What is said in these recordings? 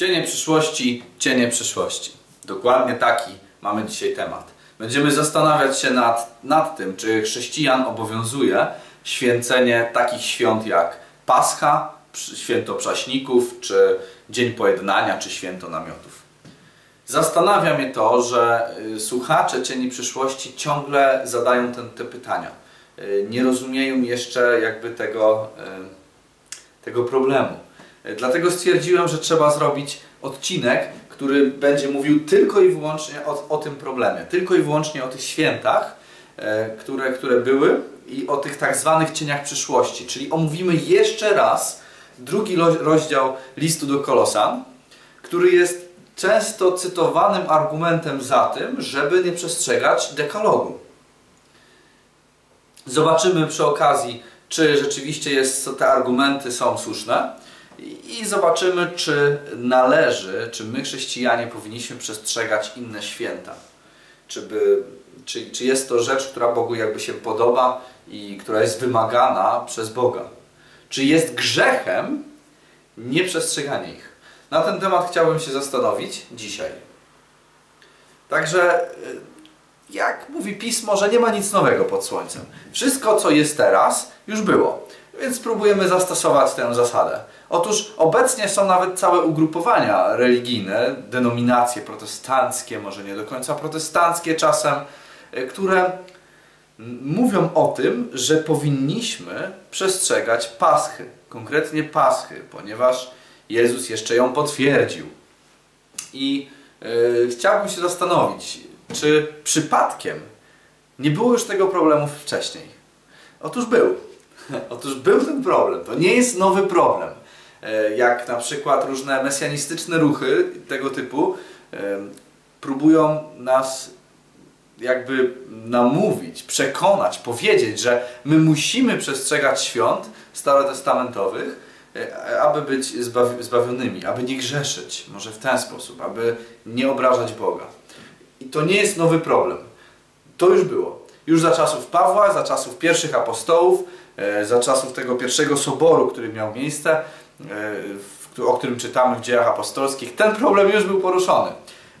Cienie przyszłości, cienie przyszłości. Dokładnie taki mamy dzisiaj temat. Będziemy zastanawiać się nad, nad tym, czy chrześcijan obowiązuje święcenie takich świąt jak Pascha, święto Prześników, czy Dzień Pojednania, czy święto namiotów. Zastanawia mnie to, że y, słuchacze Cieni Przyszłości ciągle zadają ten, te pytania. Y, nie rozumieją jeszcze jakby tego, y, tego problemu. Dlatego stwierdziłem, że trzeba zrobić odcinek, który będzie mówił tylko i wyłącznie o, o tym problemie, tylko i wyłącznie o tych świętach, e, które, które były i o tych tak zwanych cieniach przyszłości. Czyli omówimy jeszcze raz drugi rozdział listu do Kolosan, który jest często cytowanym argumentem za tym, żeby nie przestrzegać dekalogu. Zobaczymy przy okazji, czy rzeczywiście jest, te argumenty są słuszne i zobaczymy, czy należy, czy my chrześcijanie powinniśmy przestrzegać inne święta. Czy, by, czy, czy jest to rzecz, która Bogu jakby się podoba i która jest wymagana przez Boga. Czy jest grzechem nieprzestrzeganie ich. Na ten temat chciałbym się zastanowić dzisiaj. Także, y, jak mówi Pismo, że nie ma nic nowego pod słońcem. Wszystko, co jest teraz, już było. Więc spróbujemy zastosować tę zasadę. Otóż obecnie są nawet całe ugrupowania religijne, denominacje protestanckie, może nie do końca protestanckie czasem, e, które mówią o tym, że powinniśmy przestrzegać Paschy, konkretnie Paschy, ponieważ Jezus jeszcze ją potwierdził. I yy, chciałbym się zastanowić, czy przypadkiem nie było już tego problemu wcześniej. Otóż był. Otóż był ten problem. To nie jest nowy problem. E, jak na przykład różne mesjanistyczne ruchy tego typu e, próbują nas jakby namówić, przekonać, powiedzieć, że my musimy przestrzegać świąt starotestamentowych, e, aby być zbawionymi, aby nie grzeszyć, może w ten sposób, aby nie obrażać Boga. I to nie jest nowy problem. To już było. Już za czasów Pawła, za czasów pierwszych apostołów, za czasów tego pierwszego soboru, który miał miejsce, o którym czytamy w dziejach apostolskich, ten problem już był poruszony.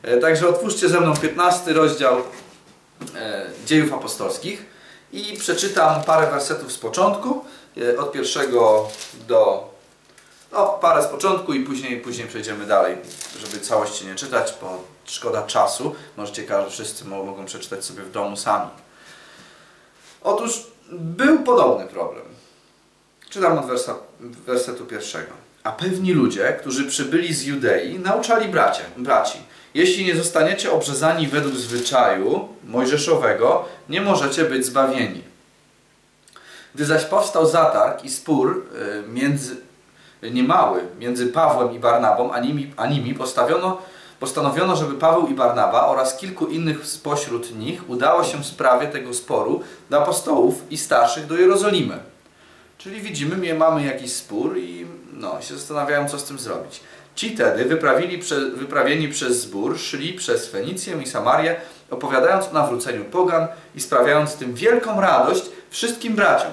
E, także otwórzcie ze mną 15 rozdział e, dziejów apostolskich i przeczytam parę wersetów z początku, od pierwszego do no, parę z początku i później, później przejdziemy dalej, żeby całości nie czytać, bo szkoda czasu. Możecie, każdy, wszyscy mogą przeczytać sobie w domu sami. Otóż był podobny problem. Czytam od wersa, wersetu pierwszego. A pewni ludzie, którzy przybyli z Judei, nauczali bracia, braci. Jeśli nie zostaniecie obrzezani według zwyczaju mojżeszowego, nie możecie być zbawieni. Gdy zaś powstał zatarg i spór y, między, niemały między Pawłem i Barnabą, a nimi, a nimi postawiono, postanowiono, żeby Paweł i Barnaba oraz kilku innych spośród nich udało się w sprawie tego sporu do apostołów i starszych do Jerozolimy. Czyli widzimy, mamy jakiś spór i no, się zastanawiają, co z tym zrobić. Ci tedy, wyprawili prze, wyprawieni przez zbór, szli przez Fenicję i Samarię, opowiadając o nawróceniu pogan i sprawiając tym wielką radość wszystkim braciom.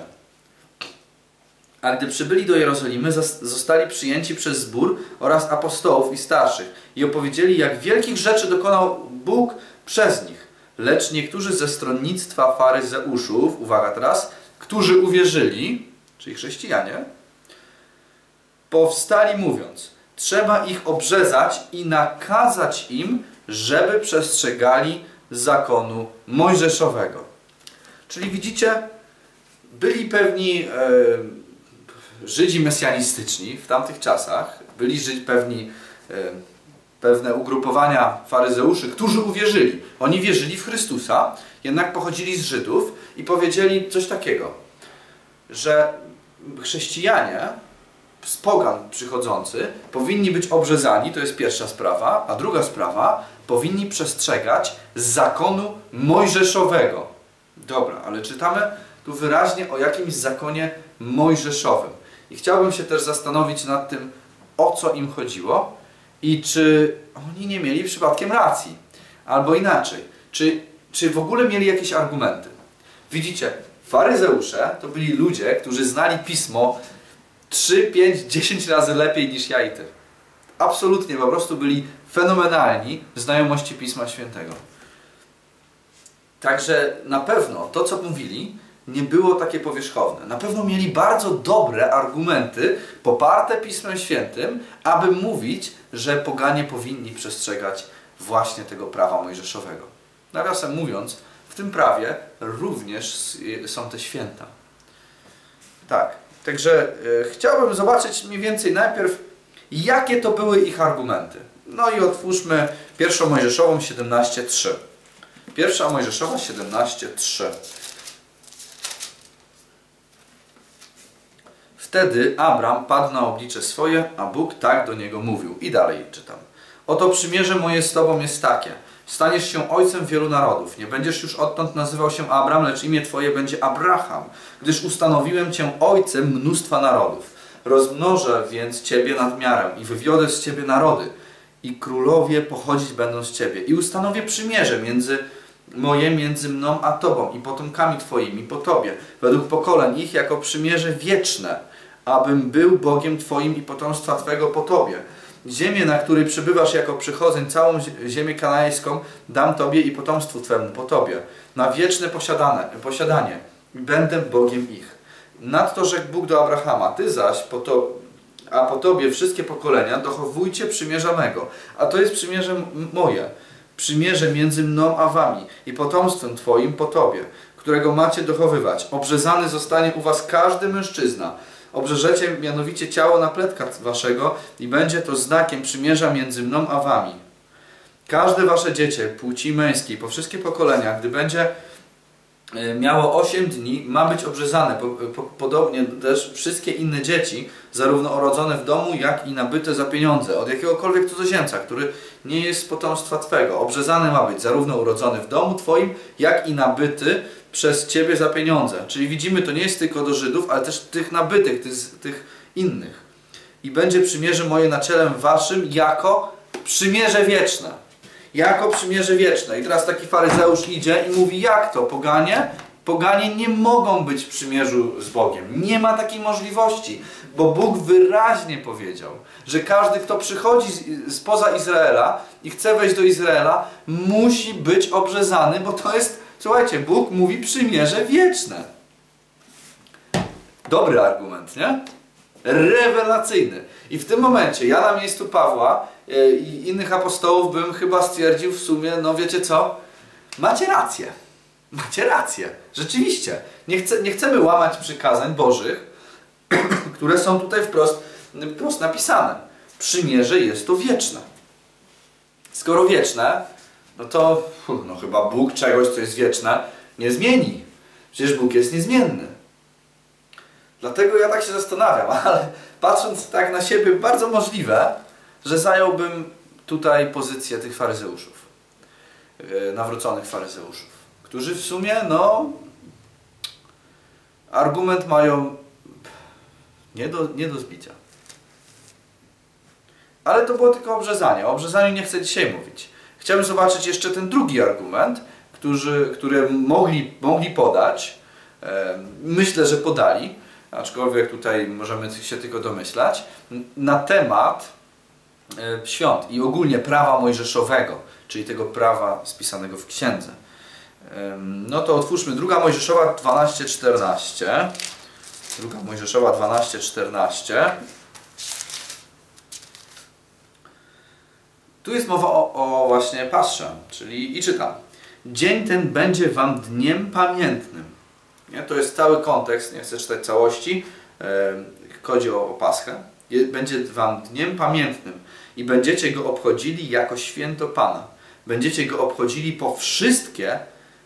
A gdy przybyli do Jerozolimy, zostali przyjęci przez zbór oraz apostołów i starszych i opowiedzieli, jak wielkich rzeczy dokonał Bóg przez nich. Lecz niektórzy ze stronnictwa faryzeuszów, uwaga teraz, którzy uwierzyli, czyli chrześcijanie, powstali mówiąc, trzeba ich obrzezać i nakazać im, żeby przestrzegali zakonu mojżeszowego. Czyli widzicie, byli pewni e, Żydzi mesjanistyczni w tamtych czasach, byli Żydzi pewni e, pewne ugrupowania faryzeuszy, którzy uwierzyli. Oni wierzyli w Chrystusa, jednak pochodzili z Żydów i powiedzieli coś takiego, że chrześcijanie z pogan przychodzący powinni być obrzezani, to jest pierwsza sprawa, a druga sprawa, powinni przestrzegać zakonu mojżeszowego. Dobra, ale czytamy tu wyraźnie o jakimś zakonie mojżeszowym. I chciałbym się też zastanowić nad tym, o co im chodziło i czy oni nie mieli przypadkiem racji. Albo inaczej, czy, czy w ogóle mieli jakieś argumenty. Widzicie, faryzeusze to byli ludzie, którzy znali pismo 3, 5, 10 razy lepiej niż ja i ty. absolutnie po prostu byli fenomenalni w znajomości Pisma Świętego. Także na pewno to, co mówili, nie było takie powierzchowne. Na pewno mieli bardzo dobre argumenty, poparte Pismem Świętym, aby mówić, że poganie powinni przestrzegać właśnie tego prawa mojżeszowego. Nawiasem mówiąc, tym prawie również są te święta. Tak, także e, chciałbym zobaczyć mniej więcej najpierw, jakie to były ich argumenty. No i otwórzmy pierwszą Mojżeszową 17.3. Pierwsza Mojżeszowa 17.3. Wtedy Abram padł na oblicze swoje, a Bóg tak do niego mówił. I dalej czytam. Oto przymierze moje z Tobą jest takie. Staniesz się ojcem wielu narodów. Nie będziesz już odtąd nazywał się Abram, lecz imię Twoje będzie Abraham, gdyż ustanowiłem Cię ojcem mnóstwa narodów. Rozmnożę więc Ciebie nad miarę i wywiodę z Ciebie narody i królowie pochodzić będą z Ciebie. I ustanowię przymierze między moje między mną a Tobą i potomkami Twoimi po Tobie, według pokoleń ich jako przymierze wieczne, abym był Bogiem Twoim i potomstwa Twego po Tobie. Ziemię, na której przybywasz jako przychodzeń, całą ziemię kanajską dam Tobie i potomstwu Twemu po Tobie, na wieczne posiadane, posiadanie. Będę Bogiem ich. Nadto rzekł Bóg do Abrahama, Ty zaś po to, a po Tobie wszystkie pokolenia dochowujcie przymierza mego, a to jest przymierze moje przymierze między mną a wami i potomstwem Twoim po Tobie, którego macie dochowywać. Obrzezany zostanie u was każdy mężczyzna. Obrzeżecie mianowicie ciało na pletka waszego i będzie to znakiem przymierza między mną a wami. Każde wasze dziecię płci męskiej po wszystkie pokolenia, gdy będzie E, miało 8 dni, ma być obrzezane. Podobnie też wszystkie inne dzieci, zarówno urodzone w domu, jak i nabyte za pieniądze od jakiegokolwiek cudzoziemca, który nie jest z potomstwa Twego. Obrzezany ma być zarówno urodzony w domu Twoim, jak i nabyty przez Ciebie za pieniądze. Czyli widzimy, to nie jest tylko do Żydów, ale też tych nabytych, tych, tych innych. I będzie przymierze moje na ciele Waszym jako przymierze wieczne jako przymierze wieczne. I teraz taki faryzeusz idzie i mówi, jak to, poganie? Poganie nie mogą być w przymierzu z Bogiem. Nie ma takiej możliwości, bo Bóg wyraźnie powiedział, że każdy, kto przychodzi spoza Izraela i chce wejść do Izraela, musi być obrzezany, bo to jest, słuchajcie, Bóg mówi przymierze wieczne. Dobry argument, nie? Rewelacyjny. I w tym momencie ja na miejscu Pawła e, i innych apostołów bym chyba stwierdził w sumie, no wiecie co? Macie rację. Macie rację. Rzeczywiście. Nie, chce, nie chcemy łamać przykazań Bożych, które są tutaj wprost, wprost napisane. Przymierze jest to wieczne. Skoro wieczne, no to no chyba Bóg czegoś, co jest wieczne, nie zmieni. Przecież Bóg jest niezmienny. Dlatego ja tak się zastanawiam, ale patrząc tak na siebie, bardzo możliwe, że zająłbym tutaj pozycję tych faryzeuszów, e, nawróconych faryzeuszów, którzy w sumie, no, argument mają nie do, nie do zbicia. Ale to było tylko obrzezanie. O obrzezaniu nie chcę dzisiaj mówić. Chciałbym zobaczyć jeszcze ten drugi argument, którzy, który mogli, mogli podać. E, myślę, że podali aczkolwiek tutaj możemy się tylko domyślać, na temat e, świąt i ogólnie prawa mojżeszowego, czyli tego prawa spisanego w księdze. No to otwórzmy druga Mojżeszowa 12:14. Druga Mojżeszowa 12:14. Tu jest mowa o, o właśnie Pasrze, czyli i czytam. Dzień ten będzie wam dniem pamiętnym nie? To jest cały kontekst, nie chcę czytać całości, chodzi o, o Paschę. Będzie Wam dniem pamiętnym i będziecie go obchodzili jako święto Pana. Będziecie go obchodzili po wszystkie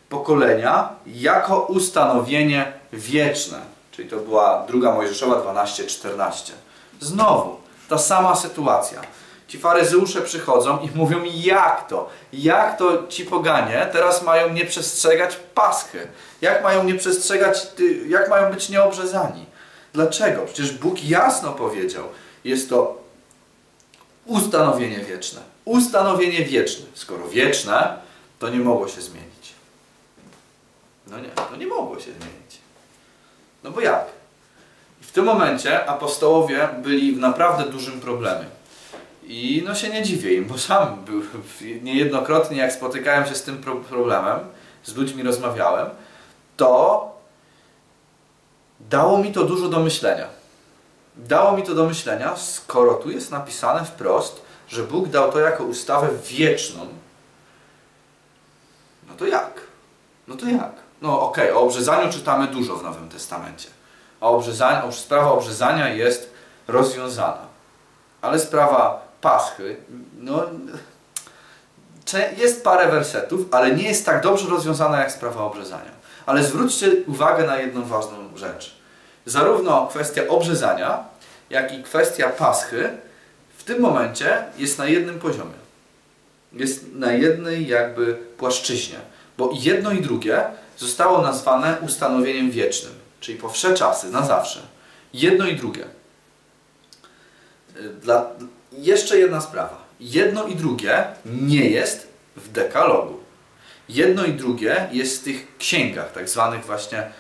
pokolenia jako ustanowienie wieczne. Czyli to była druga Mojżeszowa 12-14. Znowu, ta sama sytuacja. Ci faryzeusze przychodzą i mówią jak to? Jak to ci poganie teraz mają nie przestrzegać paschy? Jak mają nie przestrzegać, jak mają być nieobrzezani? Dlaczego? Przecież Bóg jasno powiedział, jest to ustanowienie wieczne. Ustanowienie wieczne. Skoro wieczne, to nie mogło się zmienić. No nie, to nie mogło się zmienić. No bo jak? w tym momencie apostołowie byli w naprawdę dużym problemie. I no się nie dziwię im, bo sam był niejednokrotnie, jak spotykałem się z tym pro problemem, z ludźmi rozmawiałem, to dało mi to dużo do myślenia. Dało mi to do myślenia, skoro tu jest napisane wprost, że Bóg dał to jako ustawę wieczną, no to jak? No to jak? No okej, okay, o obrzezaniu czytamy dużo w Nowym Testamencie. A obrzezania, sprawa obrzezania jest rozwiązana. Ale sprawa Paschy, no jest parę wersetów, ale nie jest tak dobrze rozwiązana jak sprawa obrzezania. Ale zwróćcie uwagę na jedną ważną rzecz. Zarówno kwestia obrzezania, jak i kwestia Paschy w tym momencie jest na jednym poziomie. Jest na jednej jakby płaszczyźnie. Bo jedno i drugie zostało nazwane ustanowieniem wiecznym, czyli po wsze czasy, na zawsze. Jedno i drugie. Dla... Jeszcze jedna sprawa. Jedno i drugie nie jest w dekalogu. Jedno i drugie jest w tych księgach, tak zwanych właśnie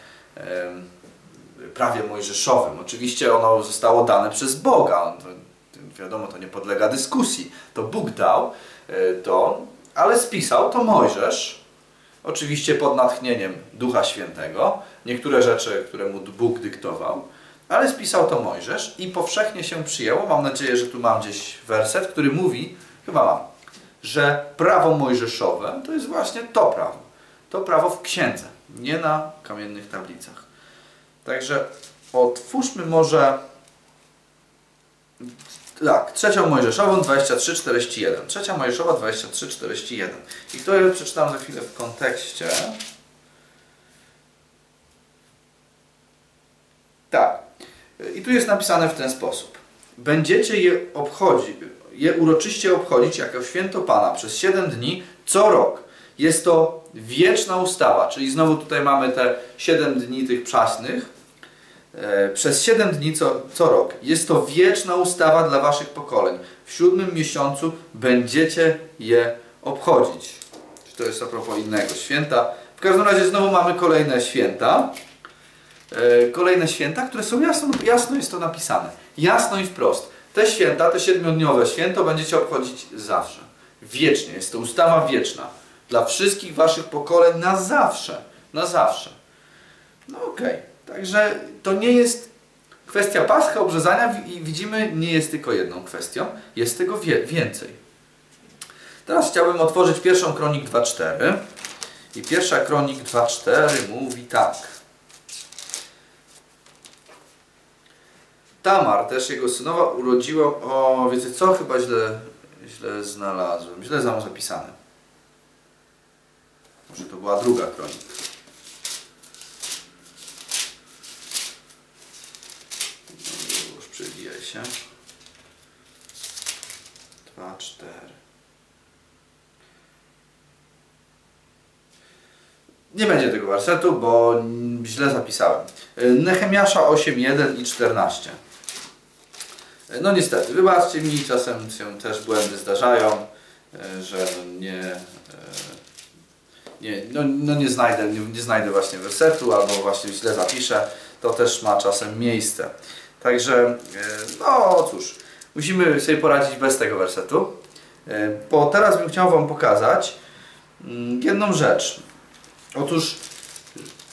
prawie mojżeszowym. Oczywiście ono zostało dane przez Boga. Wiadomo, to nie podlega dyskusji. To Bóg dał e, to, ale spisał to Mojżesz. Oczywiście pod natchnieniem Ducha Świętego. Niektóre rzeczy, które mu Bóg dyktował. Ale spisał to Mojżesz i powszechnie się przyjęło. Mam nadzieję, że tu mam gdzieś werset, który mówi, chyba mam, że prawo mojżeszowe to jest właśnie to prawo. To prawo w księdze, nie na kamiennych tablicach. Także otwórzmy może tak, trzecią Mojżeszową 23:41. Trzecia Mojżeszowa 23:41. I to ja przeczytam za chwilę w kontekście. Tak. I tu jest napisane w ten sposób. Będziecie je obchodzić, je uroczyście obchodzić jako święto Pana przez 7 dni co rok. Jest to wieczna ustawa, czyli znowu tutaj mamy te 7 dni tych przaśnych. E, przez 7 dni co, co rok. Jest to wieczna ustawa dla waszych pokoleń. W siódmym miesiącu będziecie je obchodzić. To jest a propos innego święta. W każdym razie znowu mamy kolejne święta. E, kolejne święta, które są jasno, jasno jest to napisane. Jasno i wprost. Te święta, te siedmiodniowe święto będziecie obchodzić zawsze. Wiecznie. Jest to ustawa wieczna. Dla wszystkich waszych pokoleń na zawsze. Na zawsze. No okej. Okay. Także to nie jest kwestia paschy, obrzezania i widzimy, nie jest tylko jedną kwestią. Jest tego wie więcej. Teraz chciałbym otworzyć pierwszą kronik 2.4. I pierwsza kronik 2.4 mówi tak. Tamar, też jego synowa, urodziła... O, wiecie co? Chyba źle, źle znalazłem. Źle mam zapisane. Może to była druga kronika. No, już przebijaj się. Dwa, cztery. Nie będzie tego wersetu, bo źle zapisałem. Nehemiasza 8.1 i 14. No niestety, wybaczcie mi, czasem się też błędy zdarzają, e, że nie, e, nie, no, no nie, znajdę, nie, nie znajdę właśnie wersetu albo właśnie źle zapiszę. To też ma czasem miejsce. Także, e, no cóż, musimy sobie poradzić bez tego wersetu. Bo teraz bym chciał Wam pokazać mm, jedną rzecz. Otóż,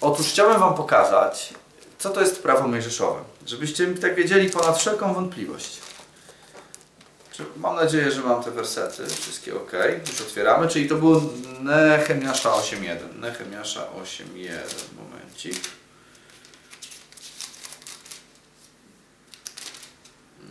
otóż chciałem Wam pokazać, co to jest prawo mojżeszowe. Żebyście tak wiedzieli ponad wszelką wątpliwość. Mam nadzieję, że mam te wersety wszystkie ok. Już otwieramy, czyli to było Nehemiasza 8.1. Nehemiasza 8.1. Momencik.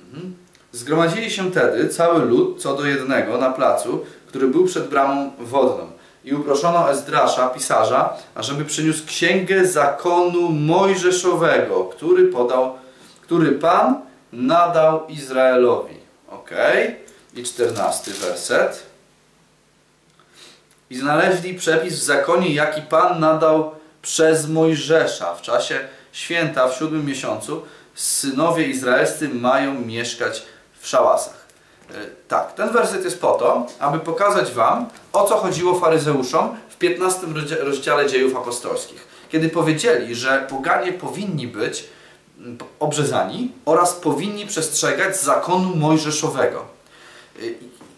Mhm. Zgromadzili się tedy cały lud co do jednego na placu, który był przed bramą wodną i uproszono Ezdrasza, pisarza, ażeby przyniósł księgę zakonu mojżeszowego, który podał, który Pan nadał Izraelowi. Ok. I czternasty werset. I znaleźli przepis w zakonie, jaki Pan nadał przez Mojżesza w czasie święta w siódmym miesiącu. Synowie izraelscy mają mieszkać w szałasach. E, tak, ten werset jest po to, aby pokazać Wam, o co chodziło faryzeuszom w 15 rozdziale dziejów apostolskich. Kiedy powiedzieli, że poganie powinni być mm, obrzezani oraz powinni przestrzegać zakonu mojżeszowego. Y,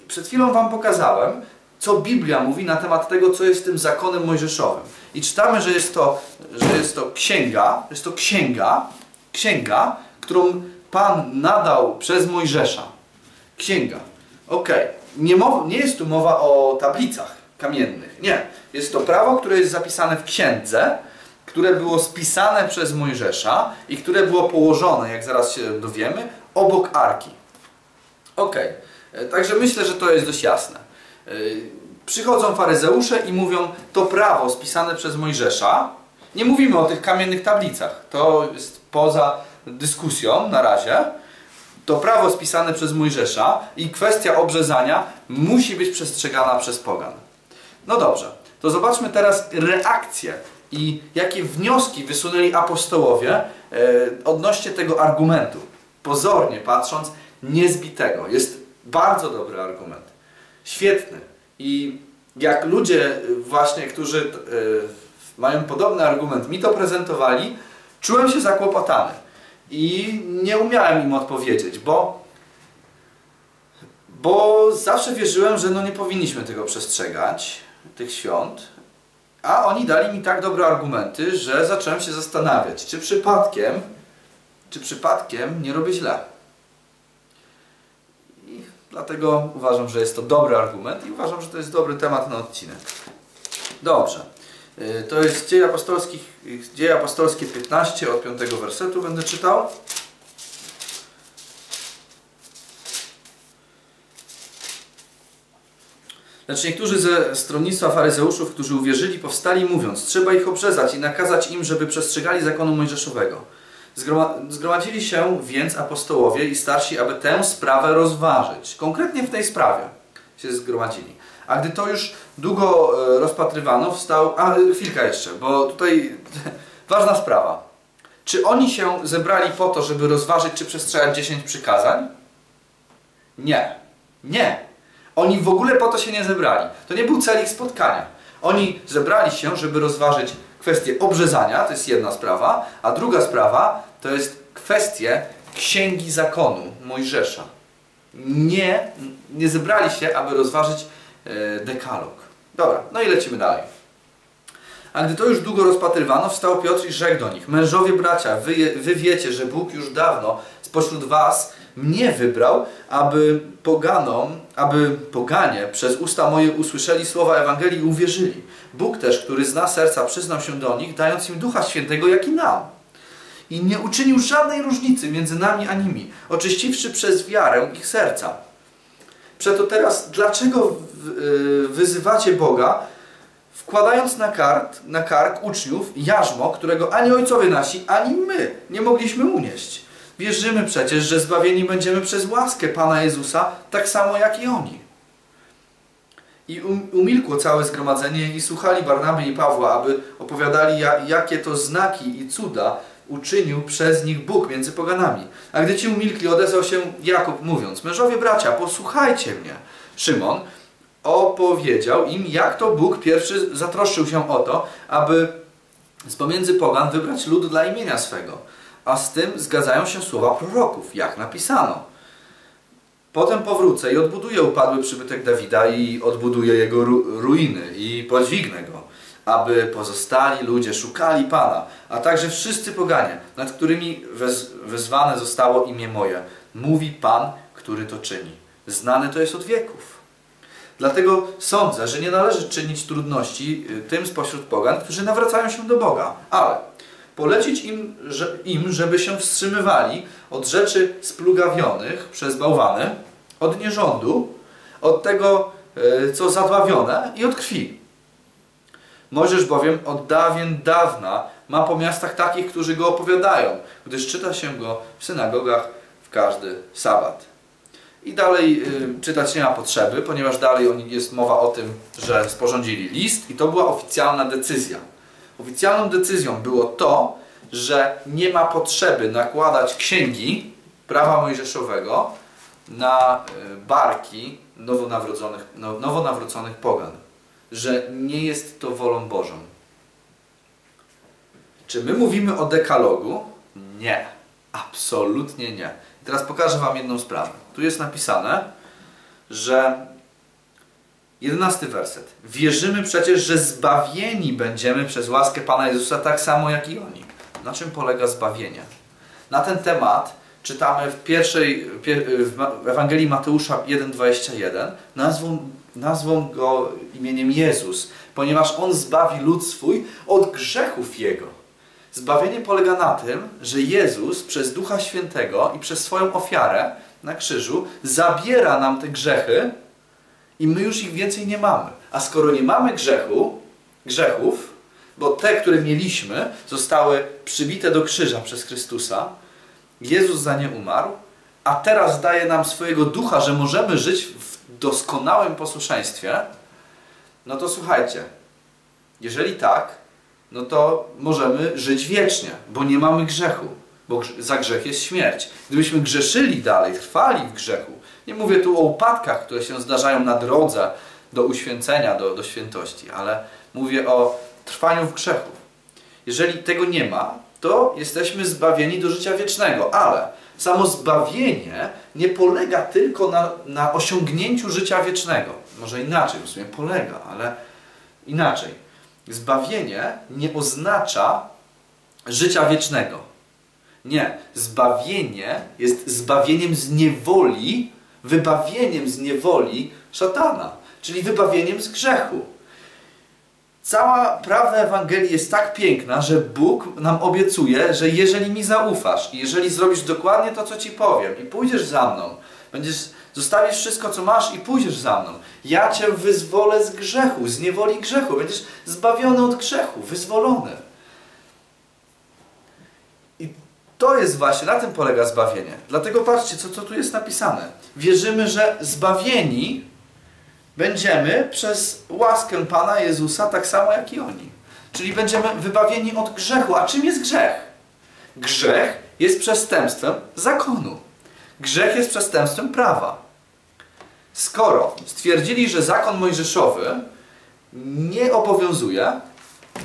Przed chwilą Wam pokazałem, co Biblia mówi na temat tego, co jest tym zakonem mojżeszowym. I czytamy, że jest to, że jest to księga, jest to księga, księga, którą Pan nadał przez Mojżesza. Księga. Ok. Nie, nie jest tu mowa o tablicach kamiennych. Nie. Jest to prawo, które jest zapisane w księdze, które było spisane przez Mojżesza i które było położone, jak zaraz się dowiemy, obok arki. Ok. Także myślę, że to jest dość jasne. E, Przychodzą faryzeusze i mówią, to prawo spisane przez Mojżesza. Nie mówimy o tych kamiennych tablicach. To jest poza dyskusją na razie. To prawo spisane przez Mojżesza i kwestia obrzezania musi być przestrzegana przez pogan. No dobrze, to zobaczmy teraz reakcję i jakie wnioski wysunęli apostołowie e, odnośnie tego argumentu. Pozornie patrząc, niezbitego. Jest bardzo dobry argument. Świetny. I jak ludzie właśnie, którzy e, mają podobny argument, mi to prezentowali, czułem się zakłopotany. I nie umiałem im odpowiedzieć, bo, bo zawsze wierzyłem, że no nie powinniśmy tego przestrzegać, tych świąt. A oni dali mi tak dobre argumenty, że zacząłem się zastanawiać, czy przypadkiem, czy przypadkiem nie robię źle. I dlatego uważam, że jest to dobry argument i uważam, że to jest dobry temat na odcinek. Dobrze. Y, To jest Dzieje, Apostolskich, Dzieje Apostolskie 15 od 5 wersetu będę czytał. Lecz niektórzy ze stronnictwa faryzeuszów, którzy uwierzyli, powstali mówiąc, trzeba ich obrzezać i nakazać im, żeby przestrzegali zakonu mojżeszowego. Zgroma zgromadzili się więc apostołowie i starsi, aby tę sprawę rozważyć. Konkretnie w tej sprawie się zgromadzili. A gdy to już długo e, rozpatrywano, wstał... A, chwilka jeszcze, bo tutaj ważna sprawa. Czy oni się zebrali po to, żeby rozważyć, czy przestrzegać 10 przykazań? Nie. Nie. Oni w ogóle po to się nie zebrali. To nie był cel ich spotkania. Oni zebrali się, żeby rozważyć kwestię obrzezania, to jest jedna sprawa, a druga sprawa to jest kwestie księgi zakonu Mojżesza. Nie, nie zebrali się, aby rozważyć dekalog. Dobra, no i lecimy dalej. A gdy to już długo rozpatrywano, wstał Piotr i rzekł do nich: Mężowie bracia, wy, wy wiecie, że Bóg już dawno spośród was mnie wybrał, aby poganom, aby poganie przez usta moje usłyszeli słowa Ewangelii i uwierzyli. Bóg też, który zna serca, przyznał się do nich, dając im Ducha Świętego, jak i nam. I nie uczynił żadnej różnicy między nami a nimi, oczyściwszy przez wiarę ich serca. Przeto teraz, dlaczego y, wyzywacie Boga, wkładając na, kart, na kark uczniów jarzmo, którego ani ojcowie nasi, ani my nie mogliśmy unieść. Wierzymy przecież, że zbawieni będziemy przez łaskę Pana Jezusa, tak samo jak i oni. I um, umilkło całe zgromadzenie i słuchali Barnaby i Pawła, aby opowiadali, ja, jakie to znaki i cuda uczynił przez nich Bóg między poganami. A gdy ci umilkli, odezwał się Jakub, mówiąc, mężowie bracia, posłuchajcie mnie. Szymon opowiedział im, jak to Bóg pierwszy zatroszczył się o to, aby z pomiędzy pogan wybrać lud dla imienia swego. A z tym zgadzają się słowa proroków, jak napisano. Potem powrócę i odbuduję upadły przybytek Dawida i odbuduję jego ru ruiny i podźwignę go, aby pozostali ludzie szukali Pana, a także wszyscy poganie, nad którymi wez wezwane zostało imię moje. Mówi Pan, który to czyni. Znane to jest od wieków. Dlatego sądzę, że nie należy czynić trudności y, tym spośród pogan, którzy nawracają się do Boga, ale polecić im, że, im, żeby się wstrzymywali od rzeczy splugawionych przez bałwany, od nierządu, od tego, y, co zadławione i od krwi. Mojżesz bowiem od dawien dawna ma po miastach takich, którzy go opowiadają, gdyż czyta się go w synagogach w każdy sabat. I dalej y, czytać nie ma potrzeby, ponieważ dalej jest mowa o tym, że sporządzili list i to była oficjalna decyzja. Oficjalną decyzją było to, że nie ma potrzeby nakładać księgi prawa mojżeszowego na y, barki nowonawrodzonych, no, nowonawróconych pogan. Że nie jest to wolą Bożą. Czy my mówimy o dekalogu? Nie. Absolutnie nie. I teraz pokażę Wam jedną sprawę. Tu jest napisane, że jedenasty werset. Wierzymy przecież, że zbawieni będziemy przez łaskę Pana Jezusa tak samo jak i oni. Na czym polega zbawienie? Na ten temat czytamy w pierwszej w Ewangelii Mateusza 1:21. Nazwą, nazwą go imieniem Jezus, ponieważ on zbawi lud swój od grzechów jego. Zbawienie polega na tym, że Jezus przez Ducha Świętego i przez swoją ofiarę na krzyżu zabiera nam te grzechy i my już ich więcej nie mamy. A skoro nie mamy grzechu, grzechów, bo te, które mieliśmy, zostały przybite do krzyża przez Chrystusa, Jezus za nie umarł, a teraz daje nam swojego ducha, że możemy żyć w doskonałym posłuszeństwie, no to słuchajcie, jeżeli tak, no to możemy żyć wiecznie, bo nie mamy grzechu, bo za grzech jest śmierć. Gdybyśmy grzeszyli dalej, trwali w grzechu, nie mówię tu o upadkach, które się zdarzają na drodze do uświęcenia, do, do świętości, ale mówię o trwaniu w grzechu. Jeżeli tego nie ma, to jesteśmy zbawieni do życia wiecznego, ale samo zbawienie nie polega tylko na, na osiągnięciu życia wiecznego. Może inaczej, w sumie polega, ale inaczej. Zbawienie nie oznacza życia wiecznego. Nie. Zbawienie jest zbawieniem z niewoli, wybawieniem z niewoli szatana, czyli wybawieniem z grzechu. Cała prawda Ewangelii jest tak piękna, że Bóg nam obiecuje, że jeżeli mi zaufasz i jeżeli zrobisz dokładnie to, co Ci powiem i pójdziesz za mną, będziesz, zostawisz wszystko, co masz i pójdziesz za mną, ja Cię wyzwolę z grzechu, z niewoli grzechu. Będziesz zbawiony od grzechu, wyzwolony. I to jest właśnie, na tym polega zbawienie. Dlatego patrzcie, co, co tu jest napisane. Wierzymy, że zbawieni będziemy przez łaskę Pana Jezusa tak samo jak i oni. Czyli będziemy wybawieni od grzechu. A czym jest grzech? Grzech jest przestępstwem zakonu. Grzech jest przestępstwem prawa. Skoro stwierdzili, że zakon mojżeszowy nie obowiązuje,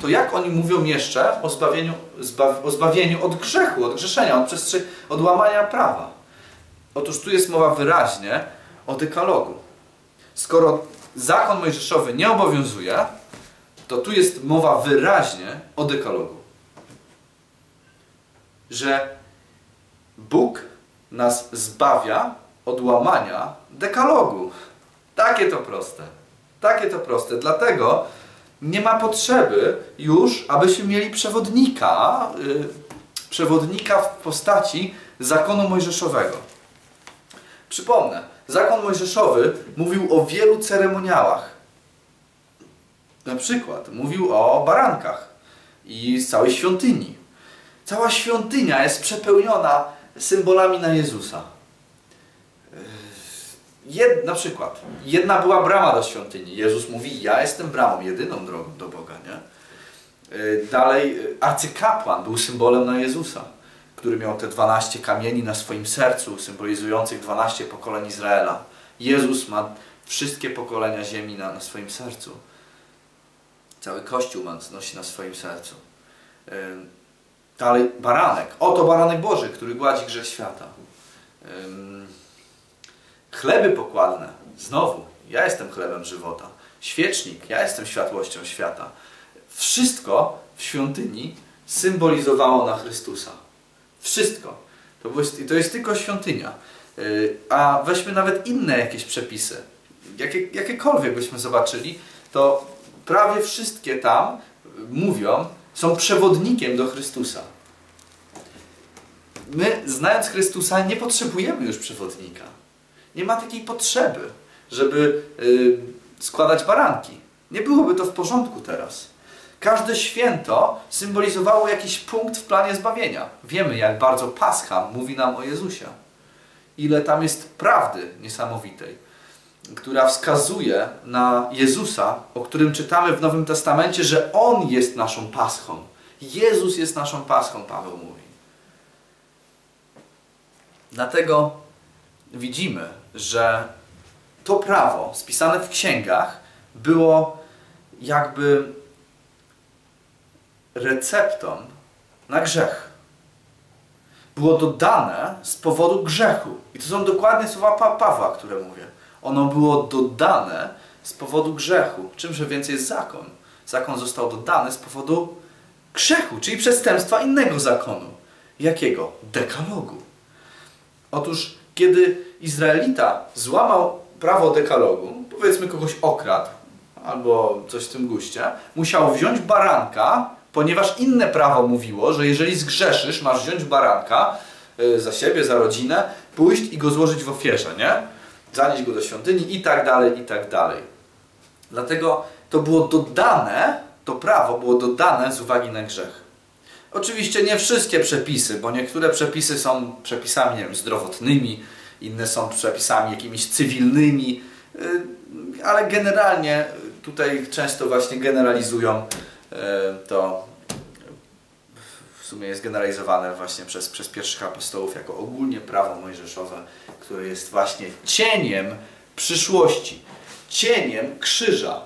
to jak oni mówią jeszcze o zbawieniu, o zbawieniu od grzechu, od grzeszenia, od, od łamania prawa? Otóż tu jest mowa wyraźnie o dekalogu. Skoro zakon mojżeszowy nie obowiązuje, to tu jest mowa wyraźnie o dekalogu. Że Bóg nas zbawia od łamania dekalogu. Takie to proste. Takie to proste. Dlatego nie ma potrzeby już, abyśmy mieli przewodnika, yy, przewodnika w postaci zakonu mojżeszowego. Przypomnę, zakon mojżeszowy mówił o wielu ceremoniałach. Na przykład mówił o barankach i z całej świątyni. Cała świątynia jest przepełniona symbolami na Jezusa. Jed, na przykład, jedna była brama do świątyni. Jezus mówi, ja jestem bramą, jedyną drogą do Boga. Nie? Dalej, arcykapłan był symbolem na Jezusa który miał te 12 kamieni na swoim sercu, symbolizujących 12 pokoleń Izraela. Jezus ma wszystkie pokolenia ziemi na, na swoim sercu. Cały Kościół ma, nosi na swoim sercu. Dalej baranek. Oto baranek Boży, który gładzi grzech świata. Chleby pokładne. Znowu, ja jestem chlebem żywota. Świecznik, ja jestem światłością świata. Wszystko w świątyni symbolizowało na Chrystusa. Wszystko. To, to jest tylko świątynia. Y, a weźmy nawet inne jakieś przepisy. Jakie, jakiekolwiek byśmy zobaczyli, to prawie wszystkie tam mówią, są przewodnikiem do Chrystusa. My, znając Chrystusa, nie potrzebujemy już przewodnika. Nie ma takiej potrzeby, żeby yy, składać baranki. Nie byłoby to w porządku teraz. Każde święto symbolizowało jakiś punkt w planie zbawienia. Wiemy, jak bardzo Pascha mówi nam o Jezusie. Ile tam jest prawdy niesamowitej, która wskazuje na Jezusa, o którym czytamy w Nowym Testamencie, że On jest naszą Paschą. Jezus jest naszą Paschą, Paweł mówi. Dlatego widzimy, że to prawo spisane w księgach było jakby receptą na grzech. Było dodane z powodu grzechu. I to są dokładnie słowa pa Pawła, które mówię. Ono było dodane z powodu grzechu. Czymże więcej jest zakon? Zakon został dodany z powodu grzechu, czyli przestępstwa innego zakonu. Jakiego? Dekalogu. Otóż, kiedy Izraelita złamał prawo dekalogu, powiedzmy kogoś okradł, albo coś w tym guście, musiał wziąć baranka, ponieważ inne prawo mówiło, że jeżeli zgrzeszysz, masz wziąć baranka y, za siebie, za rodzinę, pójść i go złożyć w ofierze, nie? Zanieść go do świątyni i tak dalej, i tak dalej. Dlatego to było dodane, to prawo było dodane z uwagi na grzech. Oczywiście nie wszystkie przepisy, bo niektóre przepisy są przepisami nie wiem, zdrowotnymi, inne są przepisami jakimiś cywilnymi, y, ale generalnie tutaj często właśnie generalizują to w sumie jest generalizowane właśnie przez, przez pierwszych apostołów jako ogólnie prawo mojżeszowe, które jest właśnie cieniem przyszłości, cieniem krzyża.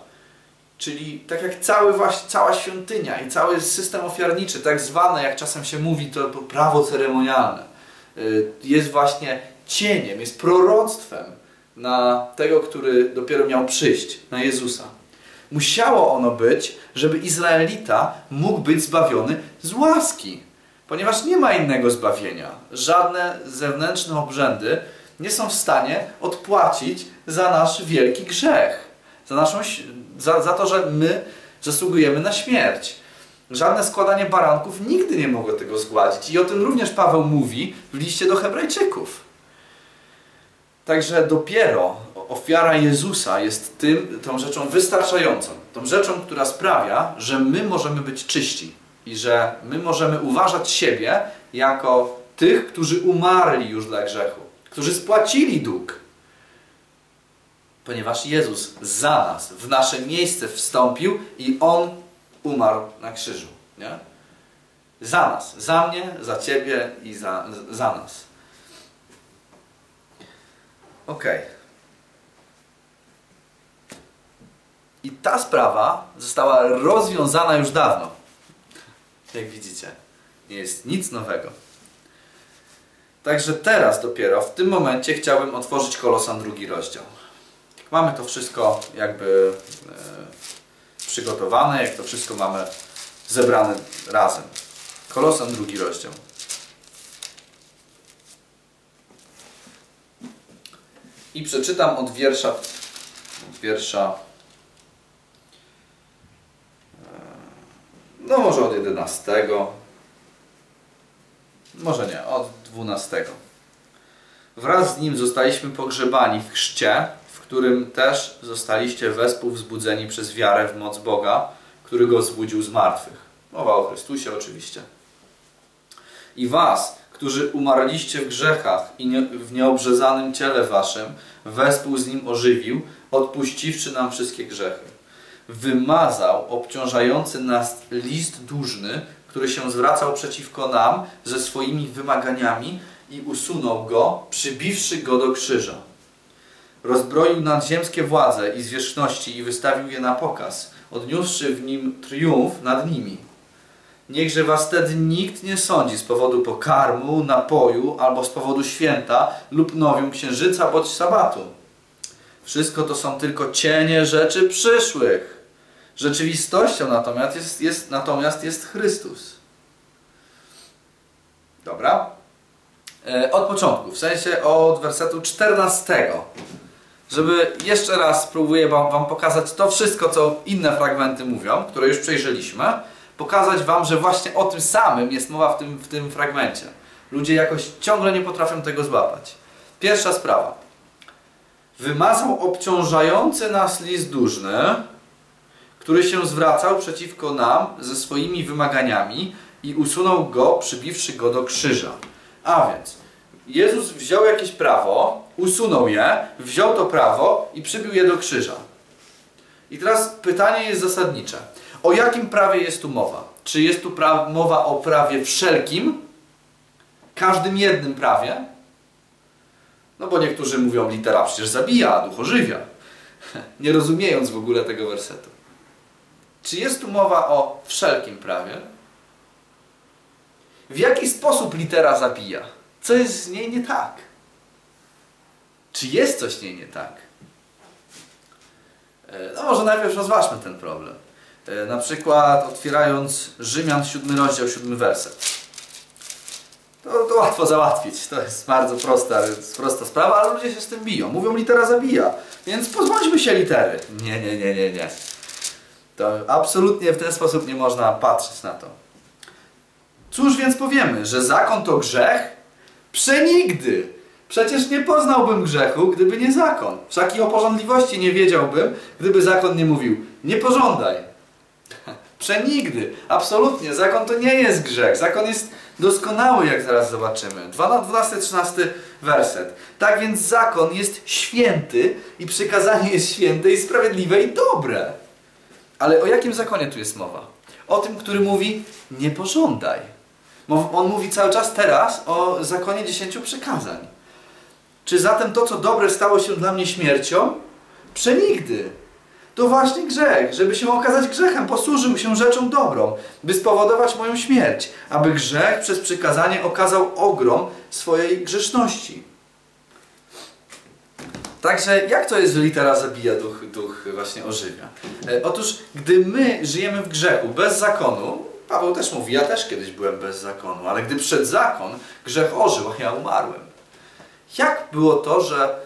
Czyli tak jak cały cała świątynia i cały system ofiarniczy, tak zwane, jak czasem się mówi, to prawo ceremonialne, y, jest właśnie cieniem, jest proroctwem na tego, który dopiero miał przyjść, na Jezusa. Musiało ono być, żeby Izraelita mógł być zbawiony z łaski, ponieważ nie ma innego zbawienia. Żadne zewnętrzne obrzędy nie są w stanie odpłacić za nasz wielki grzech, za, naszą, za, za to, że my zasługujemy na śmierć. Żadne składanie baranków nigdy nie mogło tego zgładzić. I o tym również Paweł mówi w liście do Hebrajczyków. Także dopiero ofiara Jezusa jest tym, tą rzeczą wystarczającą. Tą rzeczą, która sprawia, że my możemy być czyści i że my możemy uważać siebie jako tych, którzy umarli już dla grzechu, którzy spłacili dług. Ponieważ Jezus za nas, w nasze miejsce wstąpił i On umarł na krzyżu. Nie? Za nas, za mnie, za Ciebie i za, za nas. Ok. I ta sprawa została rozwiązana już dawno. Jak widzicie, nie jest nic nowego. Także teraz dopiero, w tym momencie chciałbym otworzyć Kolosan drugi rozdział. Mamy to wszystko jakby e, przygotowane, jak to wszystko mamy zebrane razem. Kolosan drugi rozdział. I przeczytam od wiersza, od wiersza no może od 11, może nie, od 12. Wraz z nim zostaliśmy pogrzebani w chrzcie, w którym też zostaliście wespół wzbudzeni przez wiarę w moc Boga, który go wzbudził z martwych. Mowa o Chrystusie oczywiście. I was, którzy umarliście w grzechach i nie, w nieobrzezanym ciele waszym, wespół z nim ożywił, odpuściwszy nam wszystkie grzechy. Wymazał obciążający nas list dłużny, który się zwracał przeciwko nam ze swoimi wymaganiami i usunął go, przybiwszy go do krzyża. Rozbroił nadziemskie władze i zwierzchności i wystawił je na pokaz, odniósłszy w nim triumf nad nimi. Niechże was wtedy nikt nie sądzi z powodu pokarmu, napoju albo z powodu święta lub nowium księżyca bądź sabatu. Wszystko to są tylko cienie rzeczy przyszłych. Rzeczywistością natomiast jest, jest, natomiast jest Chrystus. Dobra? E, od początku, w sensie od wersetu 14. Żeby jeszcze raz spróbuję wam, wam pokazać to wszystko, co inne fragmenty mówią, które już przejrzeliśmy pokazać Wam, że właśnie o tym samym jest mowa w tym, w tym fragmencie. Ludzie jakoś ciągle nie potrafią tego złapać. Pierwsza sprawa. Wymazał obciążający nas list dłużny, który się zwracał przeciwko nam ze swoimi wymaganiami i usunął go, przybiwszy go do krzyża. A więc Jezus wziął jakieś prawo, usunął je, wziął to prawo i przybił je do krzyża. I teraz pytanie jest zasadnicze. O jakim prawie jest tu mowa? Czy jest tu mowa o prawie wszelkim? Każdym jednym prawie? No bo niektórzy mówią, litera przecież zabija, duch ożywia. Nie rozumiejąc w ogóle tego wersetu. Czy jest tu mowa o wszelkim prawie? W jaki sposób litera zabija? Co jest z niej nie tak? Czy jest coś z niej nie tak? E, No może najpierw rozważmy ten problem. E, Na przykład otwierając Rzymian 7 rozdział, 7 werset. To, to łatwo załatwić. To jest bardzo prosta, prosta sprawa, ale ludzie się z tym biją. Mówią litera zabija. Więc pozbądźmy się litery. Nie, nie, nie, nie, nie. To absolutnie w ten sposób nie można patrzeć na to. Cóż więc powiemy, że zakon to grzech? Przenigdy! Przecież nie poznałbym grzechu, gdyby nie zakon. Wszak i o porządliwości nie wiedziałbym, gdyby zakon nie mówił nie pożądaj. Przenigdy! Absolutnie. Zakon to nie jest grzech. Zakon jest doskonały, jak zaraz zobaczymy. 12-13 werset. Tak więc zakon jest święty i przykazanie jest święte i sprawiedliwe i dobre. Ale o jakim zakonie tu jest mowa? O tym, który mówi nie pożądaj. On mówi cały czas teraz o zakonie dziesięciu przykazań. Czy zatem to, co dobre, stało się dla mnie śmiercią? Przenigdy. To właśnie grzech, żeby się okazać grzechem, posłużył się rzeczą dobrą, by spowodować moją śmierć, aby grzech przez przykazanie okazał ogrom swojej grzeszności. Także jak to jest, że litera zabija, duch, duch właśnie ożywia? E, otóż, gdy my żyjemy w grzechu bez zakonu, Paweł też mówi, ja też kiedyś byłem bez zakonu, ale gdy przed zakon, grzech ożył, a ja umarłem. Jak było to, że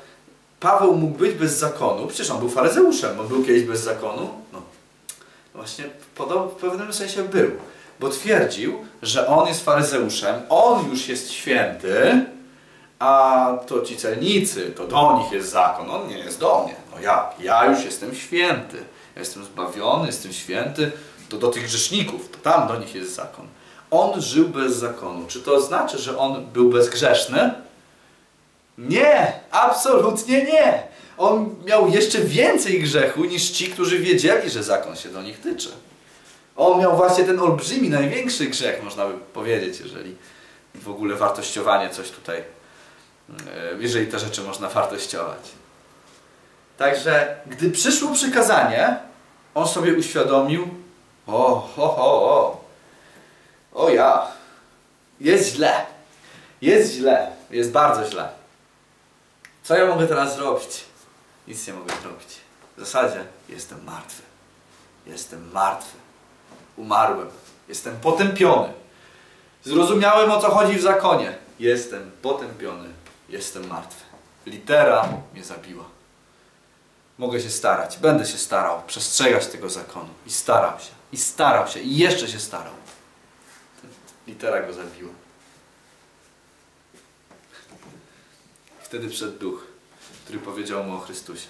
Paweł mógł być bez zakonu? Przecież on był faryzeuszem, on był kiedyś bez zakonu. No, właśnie w pewnym sensie był, bo twierdził, że on jest faryzeuszem, on już jest święty, a to ci celnicy, to do nich jest zakon, on nie jest do mnie. No ja, ja już jestem święty, ja jestem zbawiony, jestem święty, to do tych grzeszników, to tam do nich jest zakon. On żył bez zakonu. Czy to znaczy, że on był bezgrzeszny? Nie, absolutnie nie. On miał jeszcze więcej grzechu niż ci, którzy wiedzieli, że zakon się do nich tyczy. On miał właśnie ten olbrzymi, największy grzech, można by powiedzieć, jeżeli w ogóle wartościowanie coś tutaj, jeżeli te rzeczy można wartościować. Także, gdy przyszło przykazanie, on sobie uświadomił, o, ho, ho, o, o ja, jest źle, jest źle, jest bardzo źle. Co ja mogę teraz zrobić? Nic nie mogę zrobić. W zasadzie jestem martwy. Jestem martwy. Umarłem. Jestem potępiony. Zrozumiałem o co chodzi w zakonie. Jestem potępiony. Jestem martwy. Litera mnie zabiła. Mogę się starać. Będę się starał przestrzegać tego zakonu. I starał się. I starał się. I jeszcze się starał. Litera go zabiła. Wtedy przyszedł duch, który powiedział mu o Chrystusie.